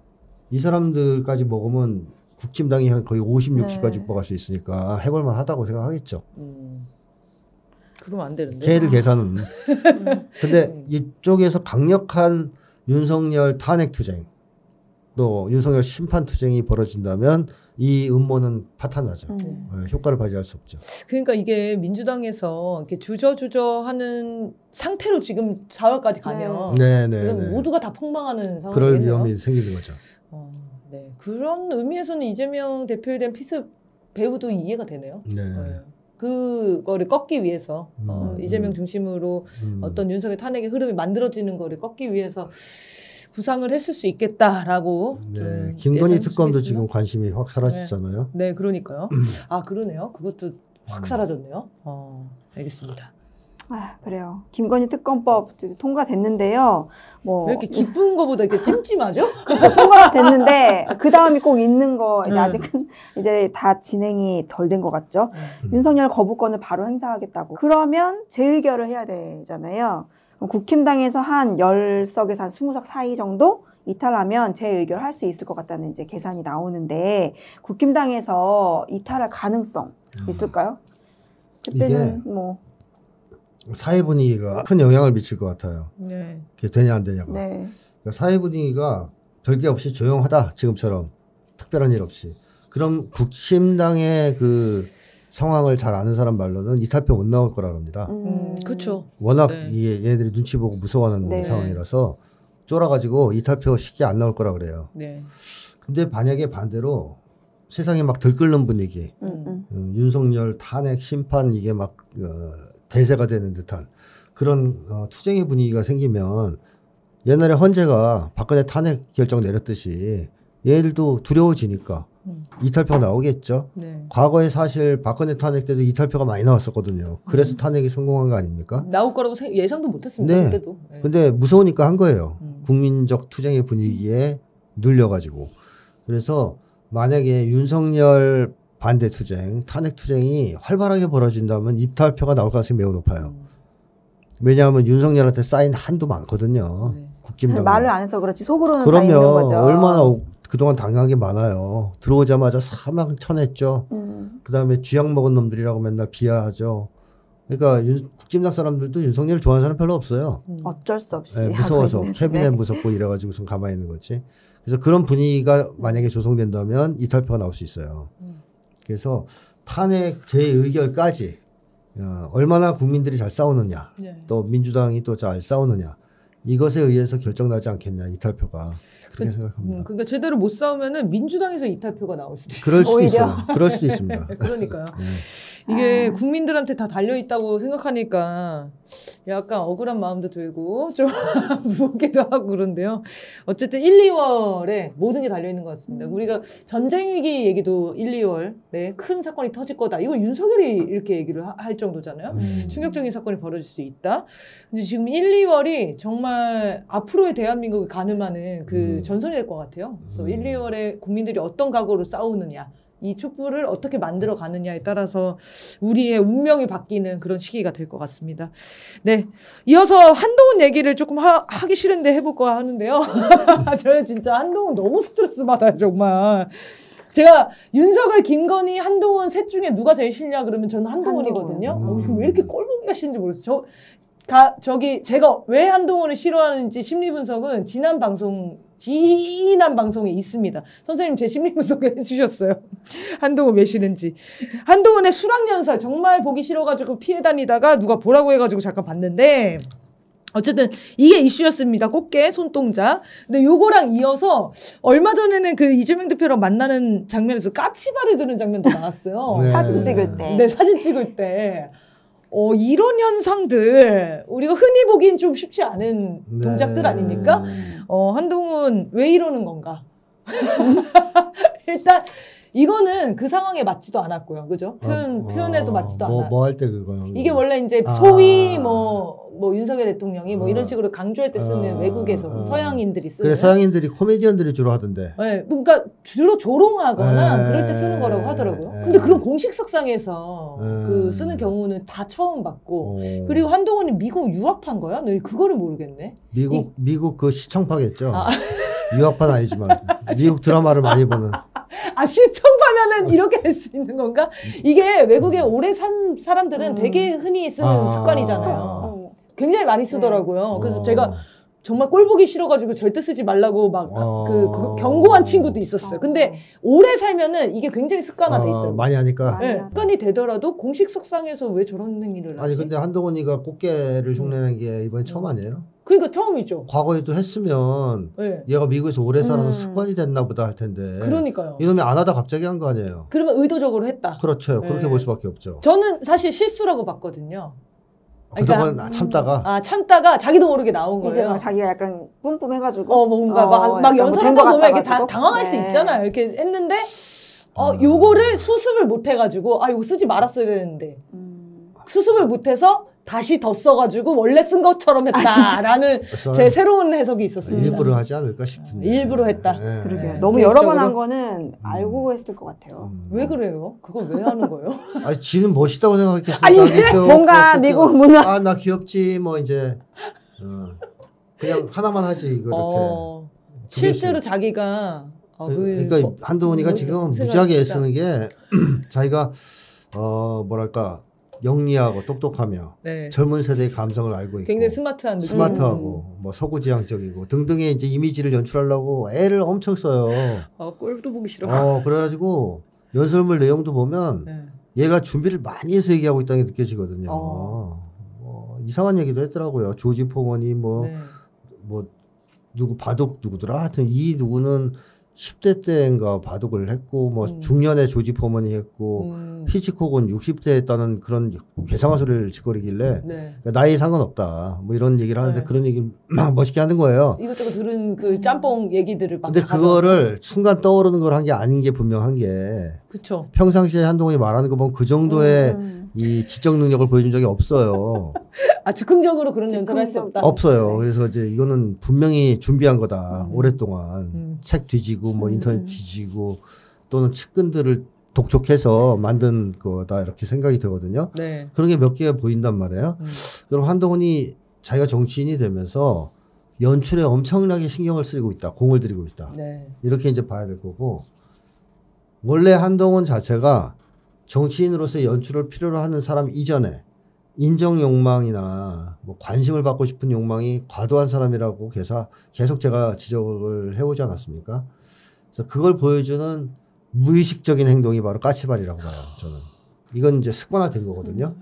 이 사람들까지 먹으면 국힘당이 한 거의 56기까지 네. 육박할 수 있으니까 해볼만 하다고 생각하겠죠. 음. 그러면 안 되는데. 걔들 계산은. 음. 근데 이쪽에서 강력한 윤석열 탄핵 투쟁 또 윤석열 심판 투쟁이 벌어진다면 이 음모는 파탄나죠. 음. 어, 효과를 발휘할 수 없죠. 그러니까 이게 민주당에서 이렇게 주저주저하는 상태로 지금 4월까지 가면 네, 네, 그럼 네. 모두가 다 폭망하는 상황이겠네요. 그럴 위험이 생기는 거죠. 어, 네. 그런 의미에서는 이재명 대표에 대한 피습 배우도 이해가 되네요. 네. 네. 그거를 꺾기 위해서 어, 음, 이재명 음. 중심으로 음. 어떤 윤석의 탄핵의 흐름이 만들어지는 거를 꺾기 위해서 구상을 했을 수 있겠다라고. 네. 좀 김건희 특검도 지금. 관심이 확 사라졌잖아요. 네, 그러니까요. 아 그러네요. 그것도 음. 확 사라졌네요. 어, 알겠습니다. 아, 그래요. 김건희 특검법 통과됐는데요. 뭐 왜 이렇게 기쁜 거보다 이렇게 찜찜하죠? 그렇죠. 통과가 됐는데 그 다음이 꼭 있는 거 이제 음. 아직은 이제 다 진행이 덜 된 것 같죠. 음. 윤석열 거부권을 바로 행사하겠다고. 그러면 재의결을 해야 되잖아요. 국힘당에서 한 10석에서 한 20석 사이 정도 이탈하면 재의결 할 수 있을 것 같다는 이제 계산이 나오는데 국힘당에서 이탈할 가능성 있을까요? 그때는 뭐 사회 분위기가 큰 영향을 미칠 것 같아요. 네. 그게 되냐 안 되냐가. 네. 그러니까 사회 분위기가 별게 없이 조용하다 지금처럼 특별한 일 없이. 그럼 국힘당의 그 상황을 잘 아는 사람 말로는 이탈표 못 나올 거라 합니다. 음, 그렇죠. 워낙 네. 얘네들이 눈치 보고 무서워하는 네. 상황이라서 쫄아가지고 이탈표 쉽게 안 나올 거라 그래요. 네. 근데 만약에 반대로 세상이 막 들끓는 분위기, 음, 음. 어, 윤석열 탄핵 심판 이게 막 어, 대세가 되는 듯한 그런 어, 투쟁의 분위기가 생기면 옛날에 헌재가 박근혜 탄핵 결정 내렸듯이 얘들도 두려워지니까 음. 이탈표가 나오겠죠. 네. 과거에 사실 박근혜 탄핵 때도 이탈표가 많이 나왔었거든요. 그래서 탄핵이 성공한 거 아닙니까? 나올 거라고 생- 예상도 못했습니다. 네. 그때도. 네. 근데 무서우니까 한 거예요. 음. 국민적 투쟁의 분위기에 눌려가지고. 그래서 만약에 윤석열 반대 투쟁, 탄핵 투쟁이 활발하게 벌어진다면 입탈표가 나올 가능성이 매우 높아요. 음. 왜냐하면 윤석열한테 쌓인 한도 많거든요. 네. 국힘당. 말을 안 해서 그렇지 속으로는 다 있는 그러면 거죠. 얼마나 오- 그동안 당한 게 많아요. 들어오자마자 사망 쳐냈죠. 음. 그 다음에 쥐약 먹은 놈들이라고 맨날 비하하죠. 그러니까 윤- 국힘당 사람들도 윤석열을 좋아하는 사람 별로 없어요. 음. 어쩔 수 없이 예, 하고 무서워서. 캐비넷 네. 무섭고 이래가지고선 가만히 있는 거지. 그래서 그런 분위기가 만약에 조성된다면 이탈표가 나올 수 있어요. 음. 그래서 탄핵 재의결까지 어, 얼마나 국민들이 잘 싸우느냐, 네. 또 민주당이 또 잘 싸우느냐 이것에 의해서 결정나지 않겠냐 이탈표가 그렇게 음, 생각합니다. 그러니까 제대로 못 싸우면은 민주당에서 이탈표가 나올 수도 있어요. 그럴 수도. 있어요. 그럴 수도 있습니다. 그러니까요. 네. 이게 아. 국민들한테 다 달려 있다고 생각하니까 약간 억울한 마음도 들고 좀 무겁기도 하고 그런데요. 어쨌든 1, 2월에 모든 게 달려 있는 것 같습니다. 우리가 전쟁 위기 얘기도 1, 2월에 큰 사건이 터질 거다. 이건 윤석열이 이렇게 얘기를 하- 할 정도잖아요. 음. 충격적인 사건이 벌어질 수 있다. 근데 지금 1, 2월이 정말 앞으로의 대한민국을 가늠하는 그 음. 전선이 될 것 같아요. 그래서 음. 1, 2월에 국민들이 어떤 각오로 싸우느냐. 이 촛불을 어떻게 만들어 가느냐에 따라서 우리의 운명이 바뀌는 그런 시기가 될 것 같습니다. 네. 이어서 한동훈 얘기를 조금 하, 기 싫은데 해볼까 하는데요. 저는 진짜 한동훈 너무 스트레스 받아요, 정말. 제가 윤석열, 김건희, 한동훈 셋 중에 누가 제일 싫냐 그러면 저는 한동훈이거든요. 한동훈. 어, 왜 이렇게 꼴보기가 싫은지 모르겠어요. 저, 가, 저기, 제가 왜 한동훈을 싫어하는지 심리 분석은 지난 방송, 지난 방송에 있습니다. 선생님 제 심리 분석을 해주셨어요. 한동훈 왜 싫은지. 한동훈의 수락연설 정말 보기 싫어가지고 피해 다니다가 누가 보라고 해가지고 잠깐 봤는데, 어쨌든 이게 이슈였습니다. 꽃게 손동작. 근데 요거랑 이어서 얼마 전에는 그 이재명 대표랑 만나는 장면에서 까치발을 드는 장면도 나왔어요. 네. 사진 찍을 때. 네, 사진 찍을 때. 어, 이런 현상들, 우리가 흔히 보기엔 좀 쉽지 않은 네. 동작들 아닙니까? 어, 한동훈 왜 이러는 건가? 일단, 이거는 그 상황에 맞지도 않았고요. 그죠? 표현, 어, 표현에도 맞지도 뭐, 않아. 뭐할 때 그거. 이게 원래 이제 아. 소위 뭐, 뭐 윤석열 대통령이 뭐 어. 이런 식으로 강조할 때 쓰는 어, 외국에서 어. 서양인들이 쓰는. 그래 서양인들이 코미디언들이 주로 하던데. 네, 그러니까 주로 조롱하거나 에, 그럴 때 쓰는 거라고 하더라고요. 에. 근데 그런 공식 석상에서 에. 그 쓰는 경우는 다 처음 봤고. 어. 그리고 한동훈이 미국 유학판 거야? 네, 그거를 모르겠네. 미국 미국 그 시청파겠죠. 아. 유학판 아니지만 미국 드라마를 많이 보는. 아 시청파면은 이렇게 할 수 있는 건가? 이게 외국에 오래 산 사람들은 음. 되게 흔히 쓰는 아. 습관이잖아요. 어. 굉장히 많이 쓰더라고요. 그래서 어. 제가 정말 꼴 보기 싫어가지고 절대 쓰지 말라고 막그 어. 경고한 친구도 있었어요. 근데 오래 살면은 이게 굉장히 습관화돼 어, 있더라고요. 많이 하니까. 네. 습관이 되더라도 공식 석상에서 왜 저런 행위를 하지? 아니 근데 한동훈이가 꽃게를 흉내낸 게 이번이 처음 아니에요? 그러니까 처음이죠. 과거에도 했으면 네. 얘가 미국에서 오래 살아서 음. 습관이 됐나 보다 할 텐데. 그러니까요. 이놈이 안 하다 갑자기 한 거 아니에요. 그러면 의도적으로 했다. 그렇죠. 그렇게 네. 볼 수밖에 없죠. 저는 사실 실수라고 봤거든요. 그동안 그러니까- 참다가 아 참다가 자기도 모르게 나온 이제 거예요. 막 자기가 약간 뿜뿜해가지고 어 뭔가 어, 막, 막뭐 연설하다 보면 이렇게 다. 당황할 수 네. 있잖아요. 이렇게 했는데 어 아. 요거를 수습을 못 해가지고 아 이거 쓰지 말았어야 되는데 음. 수습을 못해서 다시 더 써가지고 원래 쓴 것처럼 했다라는 그래서 제 새로운 해석이 있었습니다. 일부러 하지 않을까 싶은데. 일부러 했다. 네. 그러게요. 네. 너무 여러 번 한? 거는 알고 했을 것 같아요. 음. 왜 그래요? 그걸 왜 하는 거예요? 아니 지는 멋있다고 생각했겠어. 아, 이게 뭔가 미국 문화- 아 나 귀엽지 뭐 이제 어. 그냥 하나만 하지 이거 이렇게. 어. 실제로 자기가 어, 그 그러니까 뭐- 한동훈이가 뭐 지금 무지하게 애쓰는 게 자기가 어 뭐랄까 영리하고 똑똑하며 네. 젊은 세대의 감성을 알고 있고 굉장히 스마트한 느낌. 스마트하고 뭐 서구지향적이고 등등의 이제 이미지를 연출하려고 애를 엄청 써요. 아 꼴도 보기 싫어. 어 그래가지고 연설문 내용도 보면 네. 얘가 준비를 많이 해서 얘기하고 있다는 게 느껴지거든요. 어. 뭐 이상한 얘기도 했더라고요. 조지 포먼이 뭐 네. 뭐 누구 바둑 누구더라 하여튼 이 누구는 10대 때인가 바둑을 했고 뭐 음. 중년에 조지 포먼이 했고 음, 히치콕은 60대 했다는 그런 괴상한 소리를 짓거리길래 네. 그러니까 나이 상관없다 뭐 이런 얘기를 하는데 네. 그런 얘기를 막 멋있게 하는 거예요. 이것저것 들은 그 짬뽕 얘기들을 막 근데 다 그거를 순간 떠오르는 걸 한 게 아닌 게 분명한 게. 그쵸. 평상시에 한동훈이 말하는 거 보면 그 정도의 음. 이 지적 능력을 보여준 적이 없어요. 아 즉흥적으로 그런 연설을 할 수. 없다. 없어요. 네. 그래서 이제 이거는 분명히 준비한 거다. 음. 오랫동안 음. 책 뒤지고 뭐 음. 인터넷 뒤지고 또는 측근들을 독촉해서 만든 거다 이렇게 생각이 되거든요. 네. 그런 게 몇 개가 보인단 말이에요. 음. 그럼 한동훈이 자기가 정치인이 되면서 연출에 엄청나게 신경을 쓰고 있다. 공을 들이고 있다. 네. 이렇게 이제 봐야 될 거고 원래 한동훈 자체가 정치인으로서 연출을 필요로 하는 사람 이전에 인정 욕망이나 뭐 관심을 받고 싶은 욕망이 과도한 사람이라고 계속 계속 제가 지적을 해오지 않았습니까? 그래서 그걸 보여주는 무의식적인 행동이 바로 까치발이라고 봐요. 저는 이건 이제 습관화된 거거든요.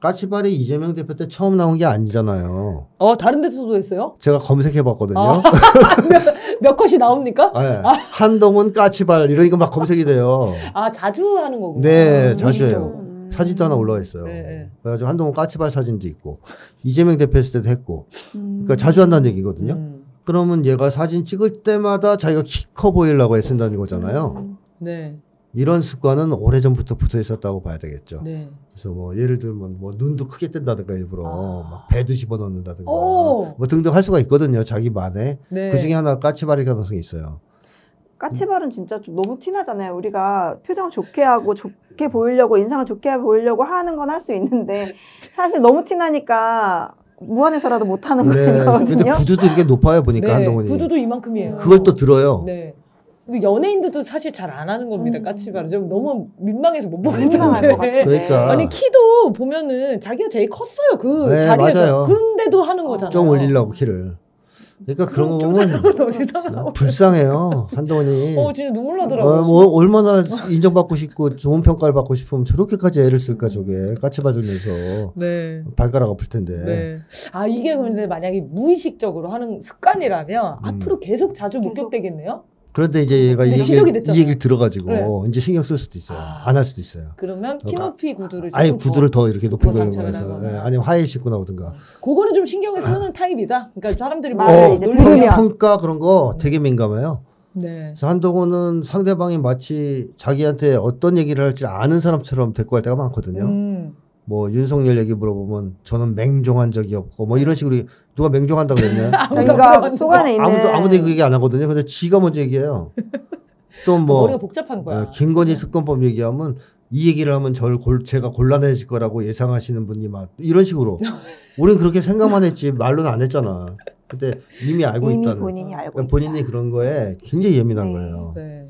까치발이 이재명 대표 때 처음 나온 게 아니잖아요. 어 다른 데서도 했어요? 제가 검색해 봤거든요. 아. 몇 컷이 나옵니까? 아, 예. 한동훈 까치발 이러니까 막 검색이 돼요. 아 자주 하는 거구나. 네, 자주. 해요. 음. 사진도 하나 올라와 있어요. 네, 네. 그래가지고 한동훈 까치발 사진도 있고 이재명 대표 했을 때도 했고 음. 그러니까 자주 한다는 얘기거든요. 음. 그러면 얘가 사진 찍을 때마다 자기가 키 커 보이려고 애쓴다는 거잖아요. 음. 네. 이런 습관은 오래전부터 붙어 있었다고 봐야 되겠죠. 네. 그래서 뭐 예를 들면 뭐 눈도 크게 뜬다든가 일부러 아. 막 배도 집어넣는다든가 오. 뭐 등등 할 수가 있거든요. 자기만의 네. 그 중에 하나 까치발일 가능성이 있어요. 까치발은 진짜 좀 너무 티나잖아요. 우리가 표정 좋게 하고 좋게 보이려고 인상을 좋게 보이려고 하는 건 할 수 있는데 사실 너무 티나니까 무안해서라도 못 하는 네. 근데 거거든요. 구두도 이렇게 높아요 보니까 네. 한동훈이. 구두도 이만큼이에요. 그걸 또 들어요. 네. 연예인들도 사실 잘 안 하는 겁니다. 음. 까치발은 좀 너무 민망해서 못 보겠는데. 같은데. 그러니까. 아니 키도 보면은 자기가 제일 컸어요 그 네, 자리에서. 맞아요. 그런데도 하는 거잖아요. 좀 올리려고 키를. 그러니까 그런 거좀 보면 불쌍해요 한동훈이. 어 진짜 눈물 어, 나더라고요. 뭐 얼마나 인정받고 싶고 좋은 평가를 받고 싶으면 저렇게까지 애를 쓸까 저게 까치발 들면서 네. 발가락 아플 텐데. 네. 아 이게 근데 만약에 무의식적으로 하는 습관이라면 음. 앞으로 계속 자주 계속. 목격되겠네요. 그런데 이제 얘가 이 얘기를. 이 얘기를 들어가지고 네. 이제 신경 쓸 수도 있어요. 아. 안할 수도 있어요. 그러면 그러니까 키높이 구두를 아예 구두를 더 이렇게 높은 더 걸로 해서. 예, 아니면 하이힐 신고 나오든가. 그거는 좀 신경을 쓰는 타입이다. 그러니까 사람들이 뭐 말을 어, 놀리면. 평가 그런 거 되게 민감해요. 네. 그래서 한동훈은 상대방이 마치 자기한테 어떤 얘기를 할지 아는 사람처럼 대꾸할 때가 많거든요. 음. 뭐 윤석열 얘기 물어보면 저는 맹종한 적이 없고 뭐 이런 식으로 누가 맹종한다고 그랬냐? 아무도 저희가. 속 안에 있는 아무도 아무도 그 얘기 안 하거든요. 근데 지가 먼저 얘기해요. 또 뭐 머리가 복잡한 거야. 어, 김건희 특검법 얘기하면 이 얘기를 하면 저를 골, 제가 곤란해질 거라고 예상하시는 분이 막 이런 식으로 우리는 그렇게 생각만 했지 말로는 안 했잖아. 근데 이미 알고 이미 있다는 본인이 알고 그러니까 본인이 있다. 그런 거에 굉장히 예민한 네. 거예요. 네.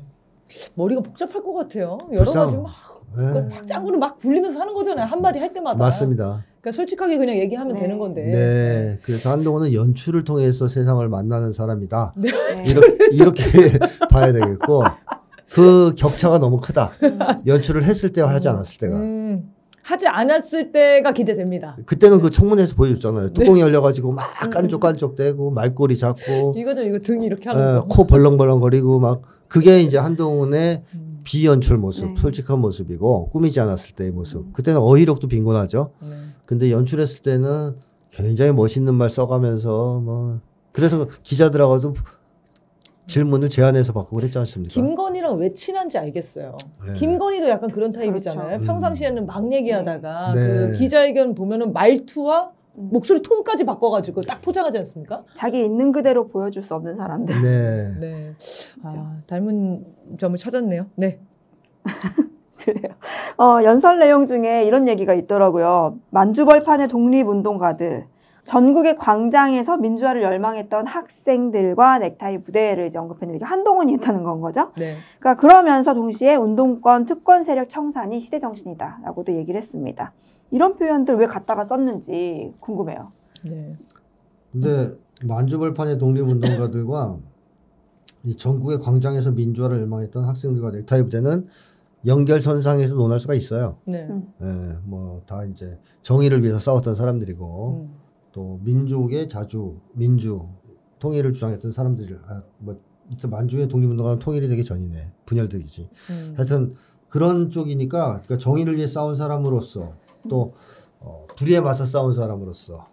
머리가 복잡할 것 같아요. 여러 불쌍- 가지 막, 네, 그막 짱구를 막 굴리면서 하는 거잖아요. 한마디 할 때마다. 맞습니다. 그러니까 솔직하게 그냥 얘기하면 네. 되는 건데. 네. 그래서 한동훈은 연출을 통해서 세상을 만나는 사람이다. 네. 이렇게, 이렇게 봐야 되겠고 그 격차가 너무 크다. 연출을 했을 때와 하지 않았을 때가. 음, 하지 않았을 때가 기대됩니다. 그때는 그 청문회에서 보여줬잖아요. 뚜껑이 열려가지고 막 깐족깐족대고 말꼬리 잡고 이거죠, 이거 등 이렇게 하는 에, 거. 코 벌렁벌렁거리고 막 그게 이제 한동훈의 음, 비연출 모습, 네. 솔직한 모습이고 꾸미지 않았을 때의 모습. 그때는 어휘력도 빈곤하죠. 네. 근데 연출했을 때는 굉장히 멋있는 말 써가면서 뭐 그래서 기자들하고도 질문을 제안해서 받고 그랬지 않습니까? 김건희랑 왜 친한지 알겠어요. 네. 김건희도 약간 그런 타입이잖아요. 그렇죠. 평상시에는 막 얘기하다가 네. 그 기자회견 보면은 말투와 음. 목소리 톤까지 바꿔가지고 딱 포장하지 않습니까? 자기 있는 그대로 보여줄 수 없는 사람들. 네. 네. 아, 닮은 점을 찾았네요. 네. 그래요. 어, 연설 내용 중에 이런 얘기가 있더라고요. 만주벌판의 독립운동가들, 전국의 광장에서 민주화를 열망했던 학생들과 넥타이 부대를 이제 언급했는데 이게 한동훈이 했다는 건 거죠. 네. 그러니까 그러면서 동시에 운동권, 특권 세력 청산이 시대 정신이다라고도 얘기를 했습니다. 이런 표현들 왜 갖다가 썼는지 궁금해요. 네. 근데 만주벌판의 독립운동가들과 이 전국의 광장에서 민주화를 열망했던 학생들과 넥타이 부대는 연결선상에서 논할 수가 있어요. 네. 음. 예, 뭐다 이제 정의를 위해서 싸웠던 사람들이고 음. 또 민족의 자주 민주 통일을 주장했던 사람들 아 뭐 이때 만주의 독립운동가는 통일이 되기 전이네 분열되기지. 음. 하여튼 그런 쪽이니까 그러니까 정의를 위해 싸운 사람으로서 또 어, 불의에 맞서 싸운 사람으로서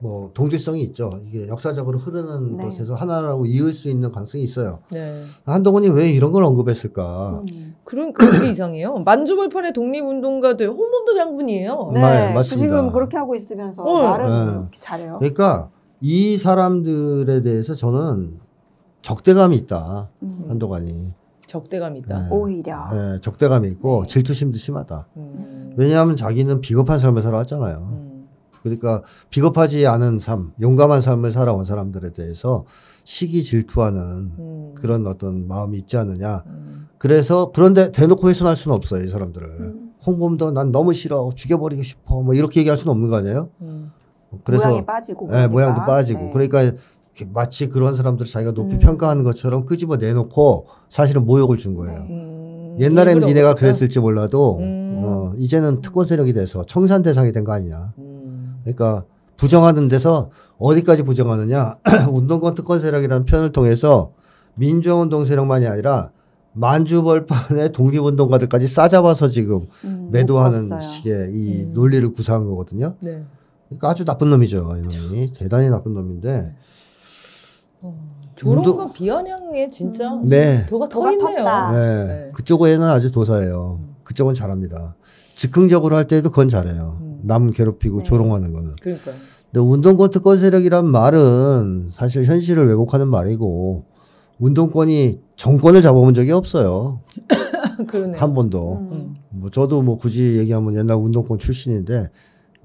뭐 동질성이 있죠. 이게 역사적으로 흐르는 네. 것에서 하나라고 이을 수 있는 가능성이 있어요. 네. 한동훈이 왜 이런 걸 언급했을까? 음. 그런 그런 게 이상해요. 만주벌판의 독립운동가들 홍범도 장군이에요. 네. 말- 맞습니다. 지금 그렇게 하고 있으면서 어. 말은 네. 잘해요. 그러니까 이 사람들에 대해서 저는 적대감이 있다. 음. 한동안이 적대감이 있다. 네. 오히려. 예, 적대감이 있고 네. 질투심도 심하다. 음. 왜냐하면 자기는 비겁한 삶을 살아왔잖아요. 음. 그러니까 비겁하지 않은 삶, 용감한 삶을 살아온 사람들에 대해서 시기 질투하는 음. 그런 어떤 마음이 있지 않느냐. 음. 그래서 그런데 대놓고 훼손할 수는 없어요, 이 사람들을. 음. 홍범도 난 너무 싫어, 죽여버리고 싶어, 뭐 이렇게 얘기할 수는 없는 거 아니에요? 음. 그래서 모양이 빠지고. 예, 그러니까. 모양도 빠지고. 네. 그러니까 마치 그런 사람들을 자기가 높이 음. 평가하는 것처럼 끄집어 내놓고 사실은 모욕을 준 거예요. 음. 옛날에는 니네가 그랬다? 그랬을지 몰라도 음. 어, 이제는 특권 세력이 돼서 청산 대상이 된 거 아니냐. 음. 그러니까 부정하는 데서 어디까지 부정하느냐. 운동권 특권 세력이라는 표현을 통해서 민주화운동 세력만이 아니라 만주벌판의 독립운동가들까지 싸잡아서 지금 음, 매도하는. 식의 이 음. 논리를 구사한 거거든요. 네. 그러니까 아주 나쁜 놈이죠. 이놈이. 대단히 나쁜 놈인데. 어, 저런 운동- 거 비아냥에 진짜 음. 네. 도가 터 있네요. 네. 네. 그쪽에는 아주 도사예요. 그쪽은 잘합니다. 즉흥적으로 할 때도 그건 잘해요. 음. 남 괴롭히고 네. 조롱하는 거는. 그러니까. 근데 운동권 특권 세력이란 말은 사실 현실을 왜곡하는 말이고 운동권이 정권을 잡아본 적이 없어요. 한 번도. 음. 음. 뭐 저도 뭐 굳이 얘기하면 옛날 운동권 출신인데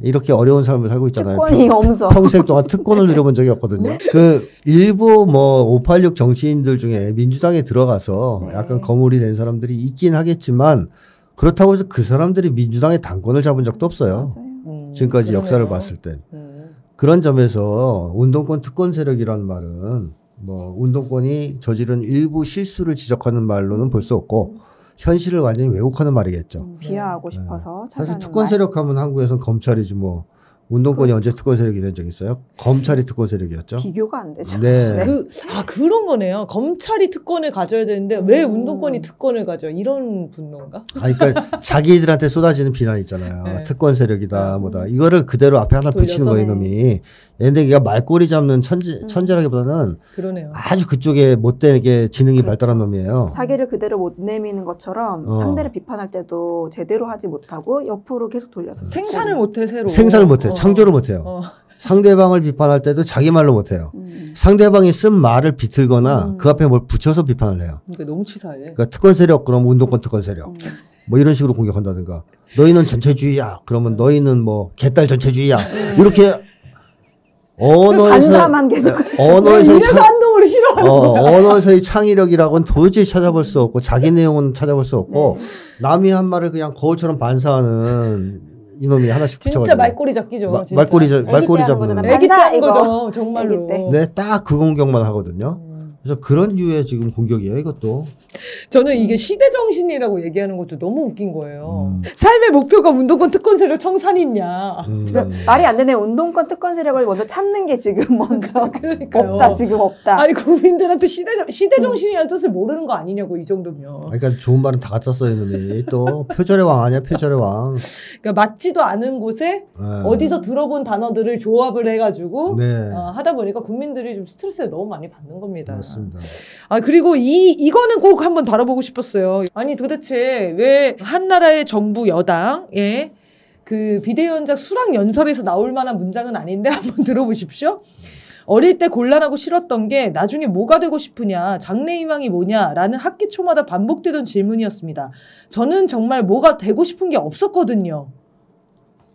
이렇게 어려운 삶을 살고 있잖아요. 특권이 없어. 평생 동안 특권을 누려본 적이 없거든요. 그 일부 뭐 586 정치인들 중에 민주당에 들어가서 네. 약간 거물이 된 사람들이 있긴 하겠지만 그렇다고 해서 그 사람들이 민주당의 당권을 잡은 적도 없어요. 맞아요. 음, 지금까지 그러네요. 역사를 봤을 땐. 음. 그런 점에서 운동권 특권 세력이라는 말은 뭐 운동권이 저지른 일부 실수를 지적하는 말로는 볼 수 없고 현실을 완전히 왜곡하는 말이겠죠. 음, 비하하고 네. 싶어서 사실 특권 말. 세력 하면 한국에선 검찰이지 뭐 운동권이 언제 특권 세력이 된 적 있어요? 검찰이 특권 세력이었죠. 비교가 안 되죠. 네. 그, 아, 그런 거네요. 검찰이 특권을 가져야 되는데 왜 음. 운동권이 특권을 가져? 이런 분노인가? 아, 그러니까 자기들한테 쏟아지는 비난 있잖아요. 네. 특권 세력이다, 뭐다. 이거를 그대로 앞에 하나 붙이는. 거예요, 이놈이. 얘네 걔가 말꼬리 잡는 천재, 음. 천재라기보다는 그러네요. 아주 그쪽에 못되게 지능이 그렇죠. 발달한 놈이에요. 자기를 그대로 못 내미는 것처럼 어. 상대를 비판할 때도 제대로 하지 못하고 옆으로 계속 돌려서 생산을 못해, 새로. 생산을 못해요. 어. 창조를 못해요. 어. 상대방을 비판할 때도 자기 말로 못해요. 음. 상대방이 쓴 말을 비틀거나 음. 그 앞에 뭘 붙여서 비판을 해요. 그러니까 너무 치사해. 그러니까 특권 세력 그럼 운동권 특권 세력 음. 뭐 이런 식으로 공격한다든가 너희는 전체주의야 그러면 너희는 뭐 개딸 전체주의야 음. 이렇게 언어에서 반사만 계속 언어에서의 이래서 창, 한동훈을 싫어하는 어. 언어에서의 창의력이라고는 도저히 찾아볼 수 없고 자기 내용은 찾아볼 수 없고 네. 남이 한 말을 그냥 거울처럼 반사하는 이놈이 하나씩 진짜 붙여가지고 말꼬리 잡기죠. 마- 진짜. 말꼬리 잡- 말꼬리 잡는 거잖아. 애기 때 반사, 한 이거. 거죠. 정말로. 네, 딱 그 공격만 하거든요. 음. 그래서 그런 류의 지금 공격이에요, 이것도. 저는 이게 시대 정신이라고 얘기하는 것도 너무 웃긴 거예요. 음. 삶의 목표가 운동권 특권 세력 청산이냐. 음. 말이 안 되네. 운동권 특권 세력을 먼저 찾는 게 지금 먼저 그러니까요. 없다. 지금 없다. 아니 국민들한테 시대 정- 시대 정신이라는 뜻을 모르는 거 아니냐고 이 정도면. 그러니까 좋은 말은 다 갖다 써요, 이놈이. 또 표절의 왕 아니야, 표절의 왕. 그러니까 맞지도 않은 곳에 네. 어디서 들어본 단어들을 조합을 해가지고 네. 어, 하다 보니까 국민들이 좀 스트레스를 너무 많이 받는 겁니다. 맞습니다. 아 그리고 이 이거는 꼭 한번 다뤄보고 싶었어요. 아니 도대체 왜 한 나라의 정부 여당의 그 비대위원장 수락 연설에서 나올 만한 문장은 아닌데 한번 들어보십시오. 어릴 때 곤란하고 싫었던 게 나중에 뭐가 되고 싶으냐, 장래 희망이 뭐냐라는 학기 초마다 반복되던 질문이었습니다. 저는 정말 뭐가 되고 싶은 게 없었거든요.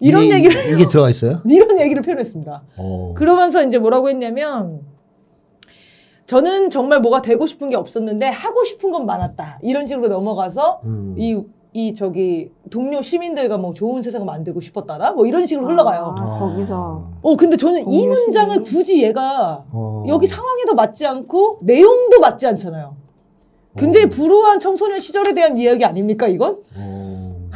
이런 이게, 얘기를 이게 들어가 있어요? 이런 얘기를 표현했습니다. 어. 그러면서 이제 뭐라고 했냐면 저는 정말 뭐가 되고 싶은 게 없었는데 하고 싶은 건 많았다. 이런 식으로 넘어가서 음. 이, 이 저기 동료 시민들과 뭐 좋은 세상을 만들고 싶었다나 뭐 이런 식으로 흘러가요. 아, 거기서 어 근데 저는 이 문장을 시민. 굳이 얘가 어. 여기 상황에도 맞지 않고 내용도 맞지 않잖아요. 굉장히 어. 불우한 청소년 시절에 대한 이야기 아닙니까 이건? 어.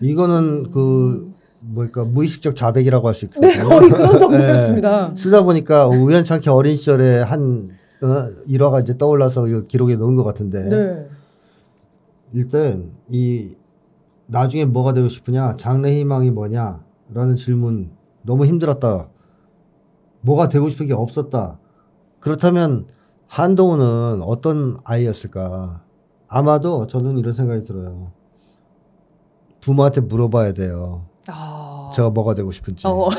이거는 그 뭐랄까 무의식적 자백이라고 할 수 있거든요. 네 거의 그런 정도였습니다. 쓰다 보니까 우연찮게 어린 시절에 한 어, 일화가 이제 떠올라서 기록에 넣은 것 같은데. 네. 일단 이 나중에 뭐가 되고 싶으냐 장래 희망이 뭐냐라는 질문 너무 힘들었다. 뭐가 되고 싶은 게 없었다. 그렇다면 한동훈은 어떤 아이였을까? 아마도 저는 이런 생각이 들어요. 부모한테 물어봐야 돼요. 아. 제가 뭐가 되고 싶은지. 어.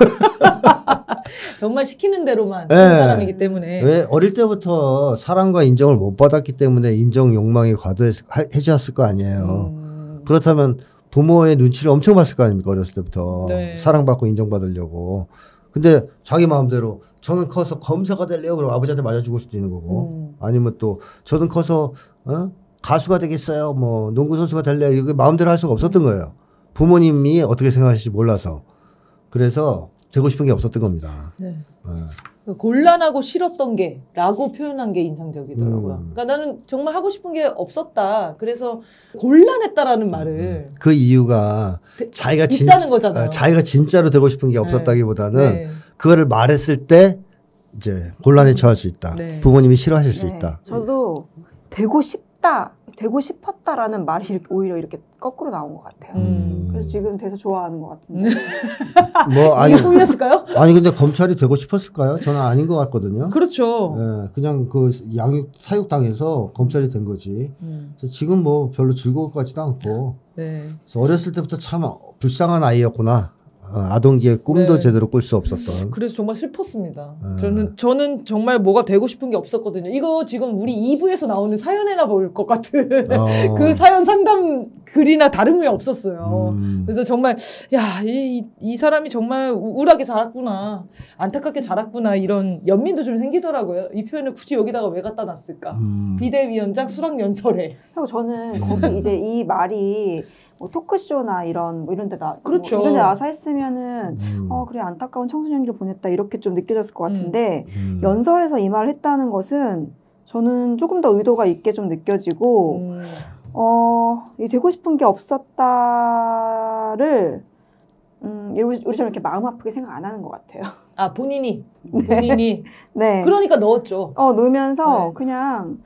정말 시키는 대로만 네. 하는 사람이기 때문에. 왜 어릴 때부터 사랑과 인정을 못 받았기 때문에 인정 욕망이 과도해졌을 거 아니에요. 음, 그렇다면 부모의 눈치를 엄청 봤을 거 아닙니까 어렸을 때부터 네. 사랑받고 인정받으려고. 근데 자기 마음대로 저는 커서 검사가 될래요. 그럼 아버지한테 맞아 죽을 수도 있는 거고. 음. 아니면 또 저는 커서 어? 가수가 되겠어요. 뭐 농구 선수가 될래요. 이게 마음대로 할 수가 없었던 거예요. 부모님이 어떻게 생각하실지 몰라서. 그래서 되고 싶은 게 없었던 겁니다. 네. 어. 그 곤란하고 싫었던 게라고 표현한 게 인상적이더라고요. 음. 그러니까 나는 정말 하고 싶은 게 없었다. 그래서 곤란했다라는 말을 그 이유가 되- 자기가 진 있다는 거잖아요. 어, 자기가 진짜로 되고 싶은 게 없었다기보다는 네. 그거를 말했을 때 이제 곤란에 처할 수 있다. 네. 부모님이 싫어하실 수 네. 있다. 저도 되고 싶다, 되고 싶었다라는 말이 이렇게 오히려 이렇게 거꾸로 나온 것 같아요. 음. 그래서 지금 돼서 좋아하는 것 같은데. 뭐 아니 이게 꿈이었을까요? 아니 근데 검찰이 되고 싶었을까요? 저는 아닌 것 같거든요. 그렇죠. 예, 그냥 그 양육 사육 당해서 검찰이 된 거지. 음, 그래서 지금 뭐 별로 즐거울 것 같지도 않고. 네. 그래서 어렸을 때부터 참 불쌍한 아이였구나. 어, 아동기의 꿈도 네. 제대로 꿀 수 없었던. 그래서 정말 슬펐습니다. 음. 저는 저는 정말 뭐가 되고 싶은 게 없었거든요. 이거 지금 우리 2부에서 나오는 사연에나 볼 것 같은 어. 그 사연 상담 글이나 다름이 없었어요. 음. 그래서 정말 야, 이, 이 사람이 정말 우울하게 자랐구나. 안타깝게 자랐구나. 이런 연민도 좀 생기더라고요. 이 표현을 굳이 여기다가 왜 갖다 놨을까? 음. 비대위원장 수락 연설에. 그리고 저는 거기 이제 이 말이 뭐 토크쇼나 이런 뭐 이런 데 나, 그렇죠. 뭐 이런 데 나와서 했으면은 음. 어 그래 안타까운 청소년기를 보냈다 이렇게 좀 느껴졌을 것 같은데 음. 연설에서 이 말을 했다는 것은 저는 조금 더 의도가 있게 좀 느껴지고 음, 어, 이 되고 싶은 게 없었다를 음, 우리- 우리처럼 이렇게 마음 아프게 생각 안 하는 것 같아요. 아 본인이 본인이 네. 그러니까 넣었죠. 어 넣으면서 네. 그냥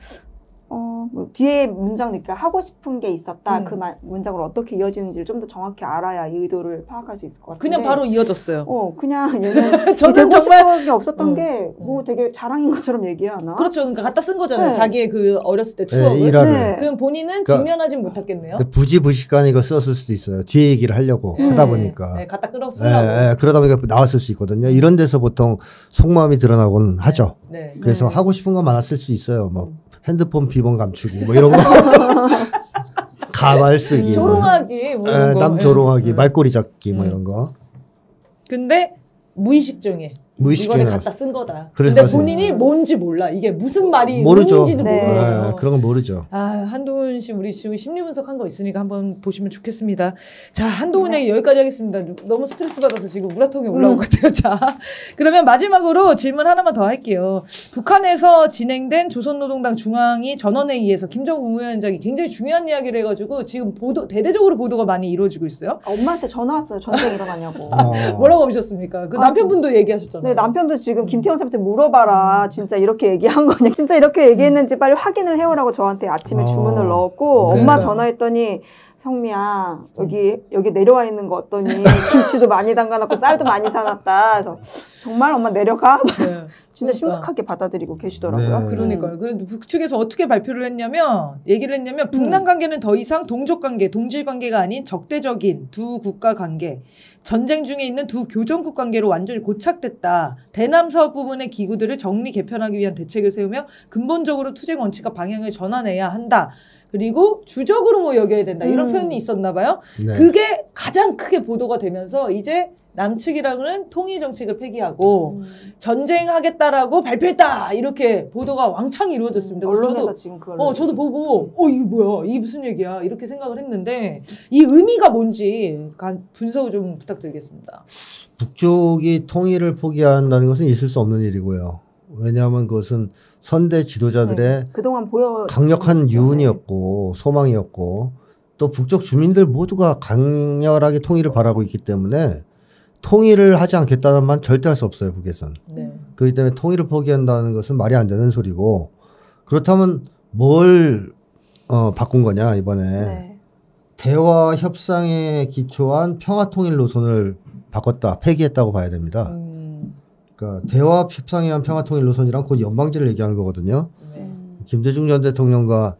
어, 뭐 뒤에 문장 그러니까 하고 싶은 게 있었다. 음. 그 마- 문장으로 어떻게 이어지는지를 좀 더 정확히 알아야 이 의도를 파악할 수 있을 것 같은데. 그냥 바로 이어졌어요. 어 그냥 얘는 저는 되고 정말 싶은 게 없었던 음. 게뭐 되게 자랑인 것처럼 얘기하나? 그렇죠. 그러니까 갖다 쓴 거잖아요. 네. 자기의 그 어렸을 때 예, 추억을. 일화를. 네. 그럼 본인은 그러니까- 직면하진 못했겠네요. 근데 부지불식간에 이거 썼을 수도 있어요. 뒤에 얘기를 하려고 음. 하다 네. 보니까. 네, 갖다 끌어 예, 쓰려고. 예, 그러다 보니까 나왔을 수 있거든요. 이런 데서 보통 속마음이 드러나곤 하죠. 네. 그래서 네. 하고 싶은 거 많았을 수 있어요. 뭐 핸드폰 비번 감추기 뭐 이런 거. 가발 쓰기. 뭐. 조롱하기 뭐. 남 조롱하기, 예. 말꼬리 잡기 뭐 음. 이런 거. 근데 무의식 중에 중에 갖다 쓴 거다. 근데. 본인이 뭔지 몰라. 이게 무슨 말이 모르죠. 의미인지도 네. 몰라요. 예, 그런 건 모르죠. 아, 한동훈 씨, 우리 지금 심리 분석한 거 있으니까 한번 보시면 좋겠습니다. 자, 한동훈 얘기 여기까지 하겠습니다. 너무 스트레스 받아서 지금 우라통이 올라온 것 같아요. 자, 그러면 마지막으로 질문 하나만 더 할게요. 북한에서 진행된 조선노동당 중앙위 전원회의에서 김정은 국무위원장이 굉장히 중요한 이야기를 해가지고 지금 보도, 대대적으로 보도가 많이 이루어지고 있어요. 엄마한테 전화 왔어요. 전쟁 일어나냐고. 어. 뭐라고 하셨습니까? 그 아, 남편분도 얘기하셨잖아요. 네, 남편도 지금 김태형 쌤한테 물어봐라. 진짜 이렇게 얘기한 거냐. 진짜 이렇게 얘기했는지 빨리 확인을 해오라고 저한테 아침에 어. 주문을 넣었고, 네. 엄마 전화했더니, 성미야, 여기, 여기 내려와 있는 거 어떠니? 김치도 많이 담가놨고, 쌀도 많이 사놨다. 그래서, 정말 엄마 내려가? 네. 진짜 그러니까. 심각하게 받아들이고 계시더라고요. 네. 그러니까요. 그 북측에서 어떻게 발표를 했냐면 얘기를 했냐면 북남 관계는 더 이상 동족 관계, 동질 관계가 아닌 적대적인 두 국가 관계, 전쟁 중에 있는 두 교정국 관계로 완전히 고착됐다. 대남 사업 부분의 기구들을 정리 개편하기 위한 대책을 세우며 근본적으로 투쟁 원칙과 방향을 전환해야 한다. 그리고 주적으로 뭐 여겨야 된다. 이런 음. 표현이 있었나 봐요. 네. 그게 가장 크게 보도가 되면서 이제 남측이랑은 통일 정책을 폐기하고 음. 전쟁하겠다라고 발표했다 이렇게 보도가 왕창 이루어졌습니다. 그래서 언론에서 저도 지금 그걸. 어 저도 보고 어 이게 뭐야 이게 무슨 얘기야 이렇게 생각을 했는데 이 의미가 뭔지 가- 분석을 좀 부탁드리겠습니다. 북쪽이 통일을 포기한다는 것은 있을 수 없는 일이고요. 왜냐하면 그것은 선대 지도자들의 네. 그동안 보여. 강력한 네. 유언이었고 소망이었고 또 북쪽 주민들 모두가 강렬하게 통일을 바라고 있기 때문에 통일을 하지 않겠다는 말 절대 할 수 없어요 북에선. 네. 그렇기 때문에 통일을 포기한다는 것은 말이 안 되는 소리고 그렇다면 뭘 어, 바꾼 거냐 이번에 네. 대화 협상에 기초한 평화 통일 노선을 바꿨다 폐기했다고 봐야 됩니다. 음, 그러니까 대화 협상에 의한 평화 통일 노선이란 곧 연방제를 얘기하는 거거든요. 네. 음. 김대중 전 대통령과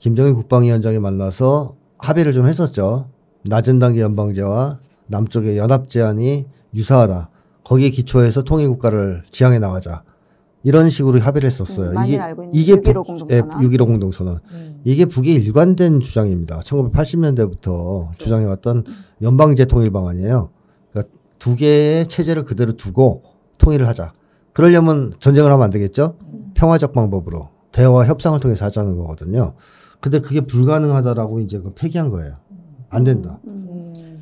김정일 국방위원장이 만나서 합의를 좀 했었죠. 낮은 단계 연방제와 남쪽의 연합 제안이 유사하다. 거기에 기초해서 통일 국가를 지향해 나가자. 이런 식으로 합의를 했었어요. 음, 이게 이게 6.15 북- 공동선언. 예, 6.15 공동선언. 음. 이게 북의 일관된 주장입니다. 1980년대부터 주장해 왔던 연방제 통일 방안이에요. 그러니까 두 개의 체제를 그대로 두고 통일을 하자. 그러려면 전쟁을 하면 안 되겠죠? 평화적 방법으로 대화 협상을 통해서 하자는 거거든요. 근데 그게 불가능하다라고 이제 그 폐기한 거예요. 안 된다.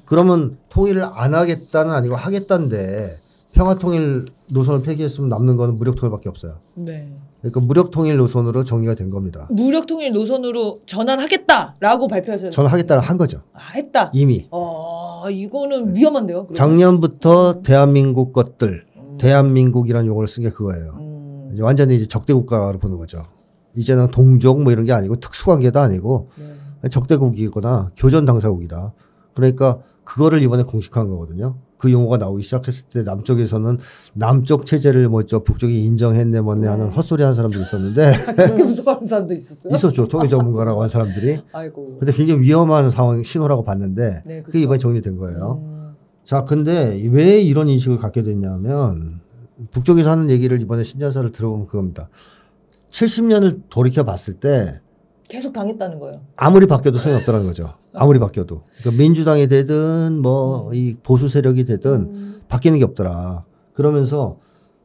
음. 그러면 통일을 안 하겠다는 아니고 하겠다는데 평화 통일 노선을 폐기했으면 남는 거는 무력 통일밖에 없어요. 네. 그러니까 무력 통일 노선으로 정리가 된 겁니다. 무력 통일 노선으로 전환하겠다라고 발표하셨는데 저는 하겠다는 한 거죠. 아, 했다. 이미. 어 이거는 위험한데요. 그러면? 작년부터 대한민국 것들, 음. 대한민국이라는 용어를 쓴 게 그거예요. 음. 이제 완전히 이제 적대 국가로 보는 거죠. 이제는 동족 뭐 이런 게 아니고 특수관계도 아니고 네. 적대국이거나 교전 당사국이다. 그러니까 그거를 이번에 공식화한 거거든요. 그 용어가 나오기 시작했을 때 남쪽에서는 남쪽 체제를 뭐죠 북쪽이 인정했네 뭐네 하는 헛소리 하는 사람도 있었는데 그렇게 무서워하는 사람도 있었어요? 있었죠 통일 전문가라고 한 사람들이. 아이고. 근데 굉장히 위험한 상황 신호라고 봤는데 네, 그게. 이번에 정리된 거예요. 음. 자, 근데 왜 이런 인식을 갖게 됐냐면 북쪽에서 하는 얘기를 이번에 신년사를 들어보면 그겁니다. 70년을 돌이켜 봤을 때 계속 당했다는 거예요. 아무리 바뀌어도 소용이 없다는 거죠. 아무리 바뀌어도. 그러니까 민주당이 되든 뭐 이 보수 세력이 되든 음. 바뀌는 게 없더라. 그러면서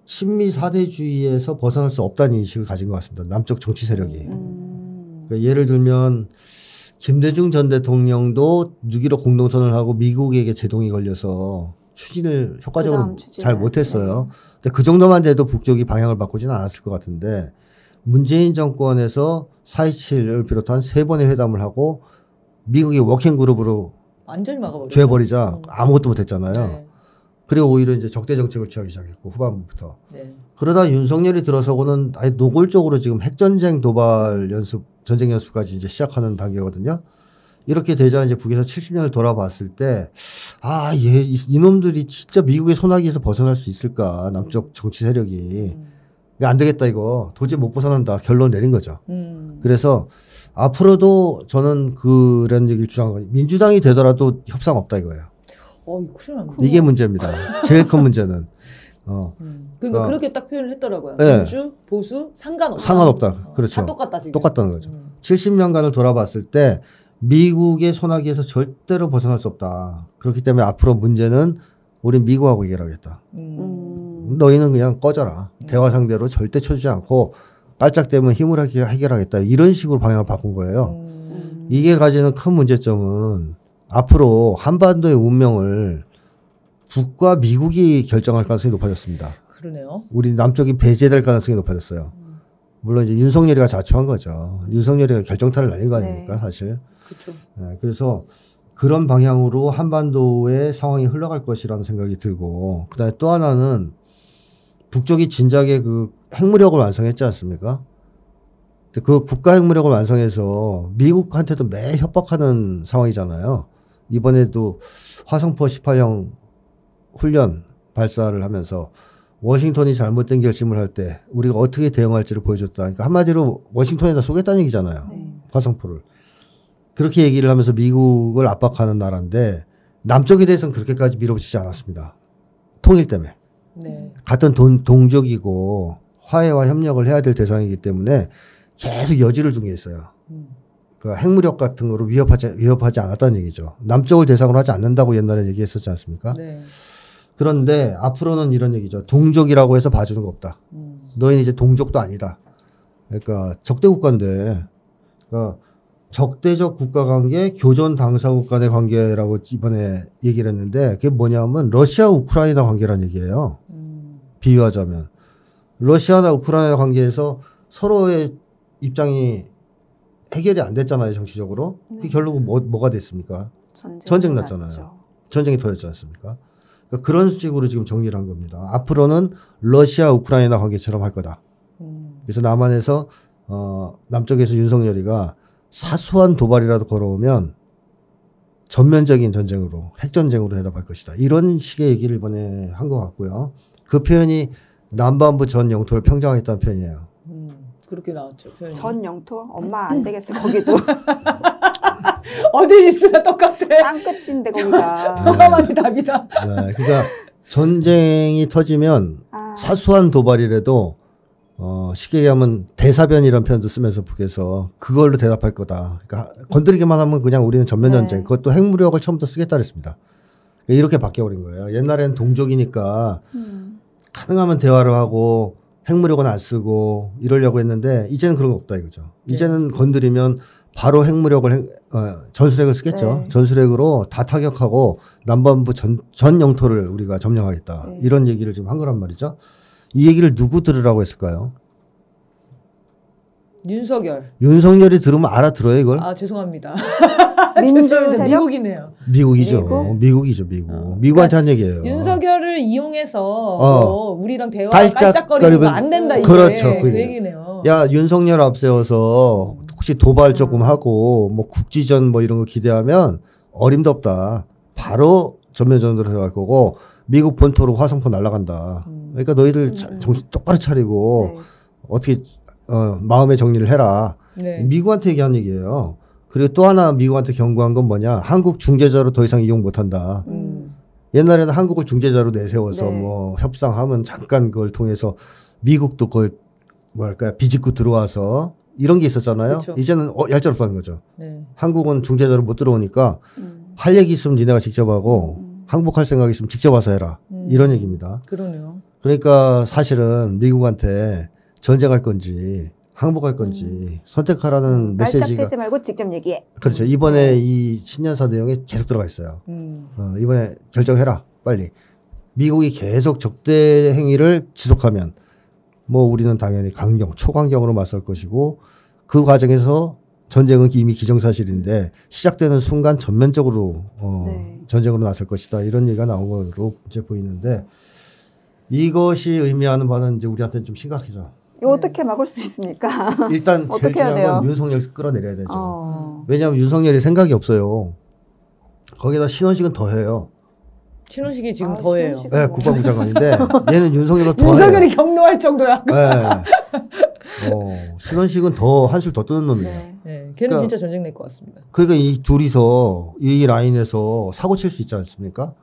친미 사대주의에서 벗어날 수 없다는 인식을 가진 것 같습니다. 남쪽 정치 세력이. 음. 그러니까 예를 들면 김대중 전 대통령도 6.15 공동선언을 하고 미국에게 제동이 걸려서 추진을 효과적으로. 잘 못했어요. 근데 그 정도만 돼도 북쪽이 방향을 바꾸지는 않았을 것 같은데 문재인 정권에서 4.27을 비롯한 세 번의 회담을 하고 미국이 working group으로 완전히 막아버렸죠. 죄버리자 음. 아무것도 못했잖아요. 네. 그리고 오히려 이제 적대 정책을 취하기 시작했고 후반부부터 네. 그러다 윤석열이 들어서고는 아예 노골적으로 지금 핵전쟁 도발 연습 전쟁 연습까지 이제 시작하는 단계거든요. 이렇게 되자 이제 북에서 70년을 돌아봤을 때, 아, 얘, 이- 이놈들이 진짜 미국의 손아귀에서 벗어날 수 있을까, 남쪽 정치 세력이. 음. 안 되겠다, 이거. 도저히 못 벗어난다. 결론 내린 거죠. 음. 그래서 앞으로도 저는 그런 얘기를 거예요. 민주당이 되더라도 협상 없다 이거예요. 어. 이게 문제입니다. 제일 큰 문제는. 어, 음. 그러니까 어. 그렇게 딱 표현을 했더라고요. 네. 민주, 보수, 상관없다. 상관없다. 어, 그렇죠. 다 똑같다 지금. 똑같다는 거죠. 음. 70년간을 돌아봤을 때 미국의 소나기에서 절대로 벗어날 수 없다. 그렇기 때문에 앞으로 문제는 우리 미국하고 해결하겠다. 음. 음. 너희는 그냥 꺼져라. 대화 상대로 절대 쳐주지 않고 깔짝대면 힘으로 해결- 해결하겠다. 이런 식으로 방향을 바꾼 거예요. 음. 이게 가지는 큰 문제점은 앞으로 한반도의 운명을 북과 미국이 결정할 가능성이 높아졌습니다. 그러네요. 우리 남쪽이 배제될 가능성이 높아졌어요. 물론 이제 윤석열이가 자초한 거죠. 윤석열이가 결정타를 날린 거 아닙니까, 네. 사실. 그렇죠. 네, 그래서 그런 방향으로 한반도의 상황이 흘러갈 것이라는 생각이 들고, 그 다음에 또 하나는 북쪽이 진작에 그 핵무력을 완성했지 않습니까? 그 국가 핵무력을 완성해서 미국한테도 매 협박하는 상황이잖아요. 이번에도 화성포 18형 훈련 발사를 하면서 워싱턴이 잘못된 결심을 할 때 우리가 어떻게 대응할지를 보여줬다. 그러니까 한마디로 워싱턴에다 쏘겠다는 얘기잖아요. 네. 화성포를. 그렇게 얘기를 하면서 미국을 압박하는 나라인데 남쪽에 대해서는 그렇게까지 밀어붙이지 않았습니다. 통일 때문에. 네. 같은 돈, 동족이고 화해와 협력을 해야 될 대상이기 때문에 계속 여지를 둔게 있어요. 음. 그 핵무력 같은 거로 위협하지, 위협하지 않았다는 얘기죠. 남쪽을 대상으로 하지 않는다고 옛날에 얘기했었지 않습니까? 네. 그런데 앞으로는 이런 얘기죠. 동족이라고 해서 봐주는 거 없다. 음. 너희는 이제 동족도 아니다. 그러니까 적대 국가인데, 그러니까 적대적 국가 관계, 교전 당사국 간의 관계라고 이번에 얘기를 했는데, 그게 뭐냐면 러시아 우크라이나 관계란 얘기예요. 음. 비유하자면 러시아나 우크라이나 관계에서 서로의 입장이 해결이 안 됐잖아요 정치적으로. 그 네. 결국은 뭐, 뭐가 됐습니까? 전쟁 전쟁 났잖아요. 전쟁이 터졌지 않습니까? 그러니까 그런 식으로 지금 정리를 한 겁니다. 앞으로는 러시아 우크라이나 관계처럼 할 거다. 음. 그래서 남한에서 어, 남쪽에서 윤석열이가 사소한 도발이라도 걸어오면 전면적인 전쟁으로 핵전쟁으로 대답할 것이다. 이런 식의 얘기를 이번에 한 것 같고요. 그 표현이 남반부 전 영토를 평정하겠다는 표현이에요. 음. 그렇게 나왔죠. 표현이. 전 영토 엄마 안 되겠어 거기도 어디 있으나 똑같아. 땅끝인데 거기가 그거만이 답이다. 네, 그러니까 전쟁이 터지면 아, 사소한 도발이라도 어, 쉽게 얘기하면 대사변이라는 표현도 쓰면서 북에서 그걸로 대답할 거다. 그러니까 건드리기만 하면 그냥 우리는 전면 전쟁. 네. 그것도 핵무력을 처음부터 쓰겠다 그랬습니다. 그러니까 이렇게 바뀌어버린 거예요. 옛날에는 동족이니까 음, 가능하면 대화를 하고 핵무력은 안 쓰고 이러려고 했는데 이제는 그런 거 없다 이거죠. 네. 이제는 건드리면 바로 핵무력을 핵- 어, 전술핵을 쓰겠죠. 네. 전술핵으로 다 타격하고 남반부 전, 전 영토를 우리가 점령하겠다. 네. 이런 얘기를 지금 한 거란 말이죠. 이 얘기를 누구 들으라고 했을까요? 윤석열. 윤석열이 들으면 알아들어요 이걸? 아 죄송합니다. 민주 죄송합니다. 미국이네요. 미국이죠. 미국? 미국이죠 미국. 어. 미국한테 한 얘기예요. 윤석열을 이용해서 어. 뭐 우리랑 대화 깔짝거리면- 안 된다 이게 그렇죠, 그그 얘기. 얘기네요. 야 윤석열 앞세워서 혹시 도발 조금 하고 뭐 국지전 뭐 이런 거 기대하면 어림도 없다. 바로 전면전으로 들어갈 거고 미국 본토로 화성포 날아간다. 음. 그러니까 너희들 자- 정신 똑바로 차리고 네. 어떻게 어, 마음의 정리를 해라. 네. 미국한테 얘기한 얘기예요. 그리고 또 하나 미국한테 경고한 건 뭐냐? 한국 중재자로 더 이상 이용 못 한다. 음. 옛날에는 한국을 중재자로 내세워서 네. 뭐 협상하면 잠깐 그걸 통해서 미국도 그걸 뭐랄까 비집고 들어와서 이런 게 있었잖아요. 그쵸. 이제는 어, 얄짤없다는 거죠. 네. 한국은 중재자로 못 들어오니까 음, 할 얘기 있으면 니네가 직접 하고 음. 항복할 생각 있으면 직접 와서 해라. 음. 이런 얘기입니다. 그러네요. 그러니까 사실은 미국한테 전쟁할 건지 항복할 건지 선택하라는 메시지가 깔짝대지 말고 직접 얘기해. 그렇죠. 이번에 이 신년사 내용에 계속 들어가 있어요. 음. 어, 이번에 결정해라 빨리 미국이 계속 적대 행위를 지속하면 뭐 우리는 당연히 강경 초강경으로 맞설 것이고 그 과정에서 전쟁은 이미 기정사실인데 시작되는 순간 전면적으로 어, 네. 전쟁으로 나설 것이다 이런 얘기가 나온 거로 이제 보이는데 이것이 의미하는 바는 이제 우리한테는 좀 심각해져. 이거 어떻게 막을 수 있습니까? 일단 제일 중요한 건? 윤석열 끌어내려야 되죠. 어. 왜냐하면 윤석열이 생각이 없어요. 거기다 신원식은 더해요. 신혼식이 지금 아, 더해요. 신혼식. 네, 국방부 장관인데 얘는 윤석열은 더해요. 윤석열이 경로할 정도야. 네. 어, 신원식은 더 한술 더 뜨는 놈이에요. 네. 네, 걔는 그러니까- 진짜 전쟁 낼 것 같습니다. 그러니까 이 둘이서 이 라인에서 사고 칠 수 있지 않습니까?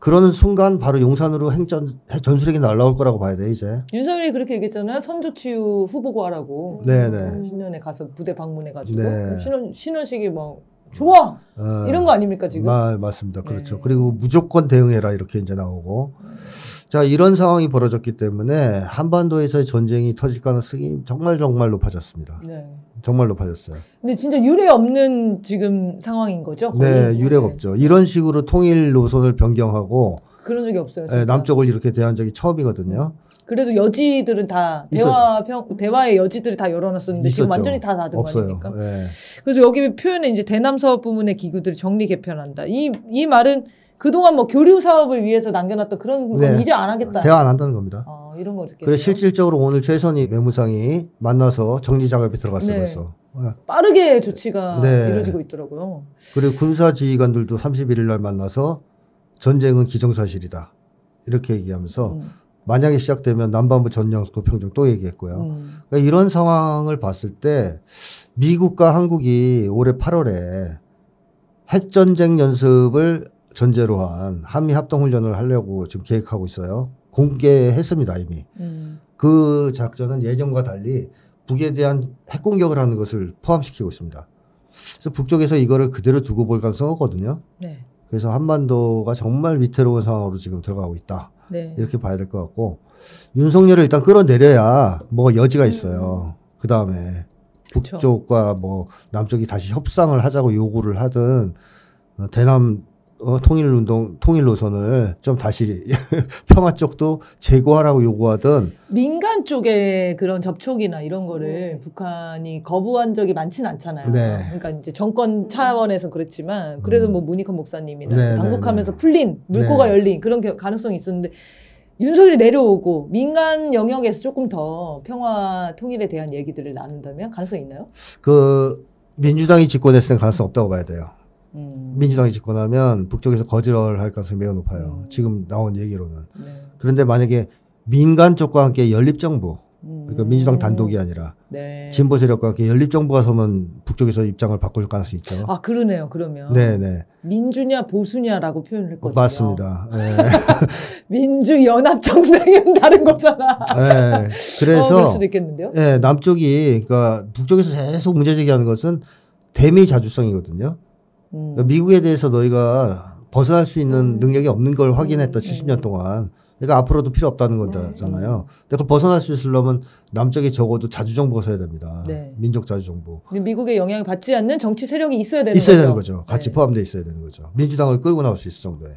그러는 순간 바로 용산으로 행전 전술핵이 날라올 거라고 봐야 돼 이제. 윤석열이 그렇게 얘기했잖아요. 선조치유 후보고 하라고. 네네. 신년에 가서 부대 방문해가지고 네. 신혼 신혼식이 뭐 좋아 어, 이런 거 아닙니까 지금? 마, 맞습니다. 그렇죠. 네. 그리고 무조건 대응해라 이렇게 이제 나오고. 자 이런 상황이 벌어졌기 때문에 한반도에서의 전쟁이 터질 가능성이 정말 정말 높아졌습니다. 네. 정말 높아졌어요. 근데 진짜 유례 없는 지금 상황인 거죠? 네, 유례가 네. 없죠. 이런 식으로 통일 노선을 변경하고 그런 적이 없어요. 예, 진짜. 남쪽을 이렇게 대한 적이 처음이거든요. 그래도 여지들은 다 대화 평 대화의 여지들을 다 열어놨었는데 지금 있었죠. 완전히 다 닫은 거 없어요. 아닙니까? 예. 그래서 여기 표현에 이제 대남사업 부문의 기구들이 정리 개편한다. 이 이 말은 그동안 뭐 교류 사업을 위해서 남겨놨던 그런 건 네. 이제 안 하겠다. 대화 안 한다는 겁니다. 어, 이런 거. 그래 실질적으로 오늘 최선희 외무상이 만나서 정리 작업에 들어갔어요. 네. 벌써. 예. 빠르게 조치가 네. 이루어지고 있더라고요. 그리고 군사 지휘관들도 31일 날 만나서 전쟁은 기정사실이다. 이렇게 얘기하면서 음, 만약에 시작되면 남반부 전령 도평정 또 얘기했고요. 음. 그러니까 이런 상황을 봤을 때 미국과 한국이 올해 8월에 핵전쟁 연습을 전제로 한 한미 합동훈련을 하려고 지금 계획하고 있어요. 공개했습니다, 이미. 음. 그 작전은 예정과 달리 북에 대한 핵공격을 하는 것을 포함시키고 있습니다. 그래서 북쪽에서 이거를 그대로 두고 볼 가능성이 없거든요. 네. 그래서 한반도가 정말 위태로운 상황으로 지금 들어가고 있다. 네. 이렇게 봐야 될 것 같고 윤석열을 일단 끌어내려야 뭐가 여지가 있어요. 그 다음에. 북쪽과 뭐 남쪽이 다시 협상을 하자고 요구를 하든 어, 대남 어, 통일운동 통일 노선을 좀 다시 평화 쪽도 재고하라고 요구하든 민간 쪽에 그런 접촉이나 이런 거를 북한이 거부한 적이 많지는 않잖아요. 네. 그러니까 이제 정권 차원에서 그렇지만 그래도 뭐 문희컨 목사님이나 네, 방북하면서 네, 네. 풀린 물꼬가 네. 열린 그런 겨- 가능성이 있었는데 윤석열이 내려오고 민간 영역에서 조금 더 평화 통일에 대한 얘기들을 나눈다면 가능성이 있나요? 그 민주당이 집권했을 땐 가능성 없다고 봐야 돼요. 음. 민주당이 집권하면 북쪽에서 거절할 가능성이 매우 높아요. 음. 지금 나온 얘기로는. 네. 그런데 만약에 민간 쪽과 함께 연립정부, 음. 그러니까 민주당 단독이 아니라 네. 진보 세력과 함께 연립정부가 서면 북쪽에서 입장을 바꿀 가능성이 있죠. 아 그러네요. 그러면 네네. 민주냐 보수냐라고 표현을 했거든요. 맞습니다. 예. 민주 연합 정당은 다른 거잖아. 예. 어, 그럴 그래서 수도 있겠는데요. 예, 남쪽이 그러니까 북쪽에서 계속 문제 제기하는 것은 대미 자주성이거든요. 음. 그러니까 미국에 대해서 너희가 벗어날 수 있는 능력이 없는 걸 확인했다 음. 70년 동안. 그러니까 앞으로도 필요 없다는 거잖아요. 근데 그걸 벗어날 수 있으려면 남쪽이 적어도 자주정부가 서야 됩니다. 네. 민족 자주정부. 미국의 영향을 받지 않는 정치 세력이 있어야 되는 있어야 거죠. 되는 거죠. 같이 네. 포함되어 있어야 되는 거죠. 민주당을 끌고 나올 수 있을 정도에.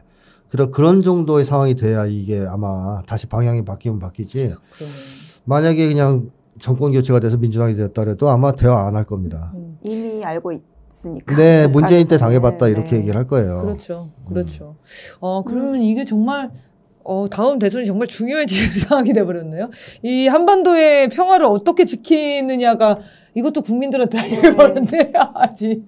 그런 그런 정도의 상황이 돼야 이게 아마 다시 방향이 바뀌면 바뀌지. 그러면. 만약에 그냥 정권 교체가 돼서 민주당이 되었다래도 아마 대화 안 할 겁니다. 음, 이미 알고 있 으니까. 네, 문재인 때. 당해봤다 이렇게 네. 얘기를 할 거예요. 그렇죠. 그렇죠. 어, 그러면 이게 정말 어, 다음 대선이 정말 중요해지는 상황이 돼버렸네요. 이 한반도의 평화를 어떻게 지키느냐가 이것도 국민들한테 알려버렸네, 아직.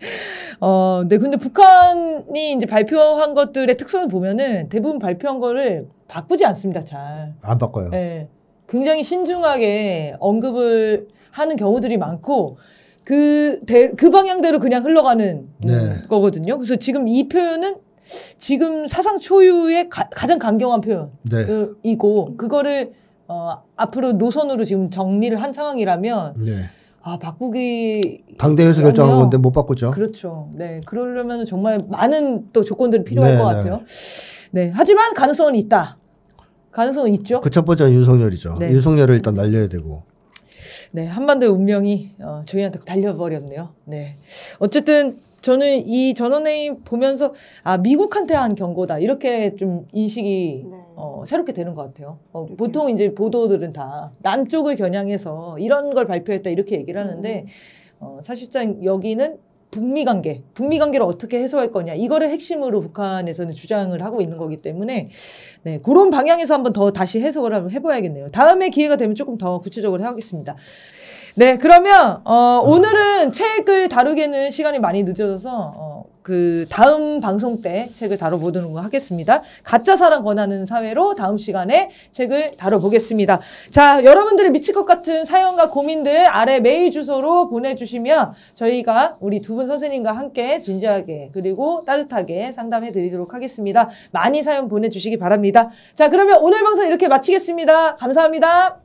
어, 네. 근데 북한이 이제 발표한 것들의 특성을 보면은 대부분 발표한 거를 바꾸지 않습니다, 잘. 안 바꿔요. 예. 굉장히 신중하게 언급을 하는 경우들이 많고 그, 대, 그 방향대로 그냥 흘러가는 네. 거거든요. 그래서 지금 이 표현은 지금 사상 초유의 가, 장 강경한 네. 표현이고 그거를 어, 앞으로 노선으로 지금 정리를 한 상황이라면 네. 아 바꾸기 당대회에서 결정한. 건데 못 바꿨죠. 그렇죠. 네 그러려면 정말 많은 또 조건들이 필요할 네, 것 네. 같아요. 네 하지만 가능성은 있다. 가능성은 있죠. 그 첫 번째는 윤석열이죠. 네. 윤석열을 일단 날려야 되고. 네, 한반도의 운명이 어, 저희한테 달려버렸네요. 네. 어쨌든 저는 이 전원회의 보면서 아 미국한테 한 경고다 이렇게 좀 인식이 네. 어, 새롭게 되는 것 같아요. 어, 보통 이제 보도들은 다 남쪽을 겨냥해서 이런 걸 발표했다 이렇게 얘기를 하는데 어, 사실상 여기는 북미 관계, 북미 관계를 어떻게 해소할 거냐 이거를 핵심으로 북한에서는 주장을 하고 있는 거기 때문에 네 그런 방향에서 한번 더 다시 해석을 한번 해봐야겠네요. 다음에 기회가 되면 조금 더 구체적으로 해보겠습니다. 네 그러면 어, 오늘은 책을 다루기에는 시간이 많이 늦어져서 어, 그 다음 방송 때 책을 다뤄보도록 하겠습니다. 가짜 사랑 권하는 사회로 다음 시간에 책을 다뤄보겠습니다. 자, 여러분들이 미칠 것 같은 사연과 고민들 아래 메일 주소로 보내주시면 저희가 우리 두 분 선생님과 함께 진지하게 그리고 따뜻하게 상담해 드리도록 하겠습니다. 많이 사연 보내주시기 바랍니다. 자, 그러면 오늘 방송 이렇게 마치겠습니다. 감사합니다.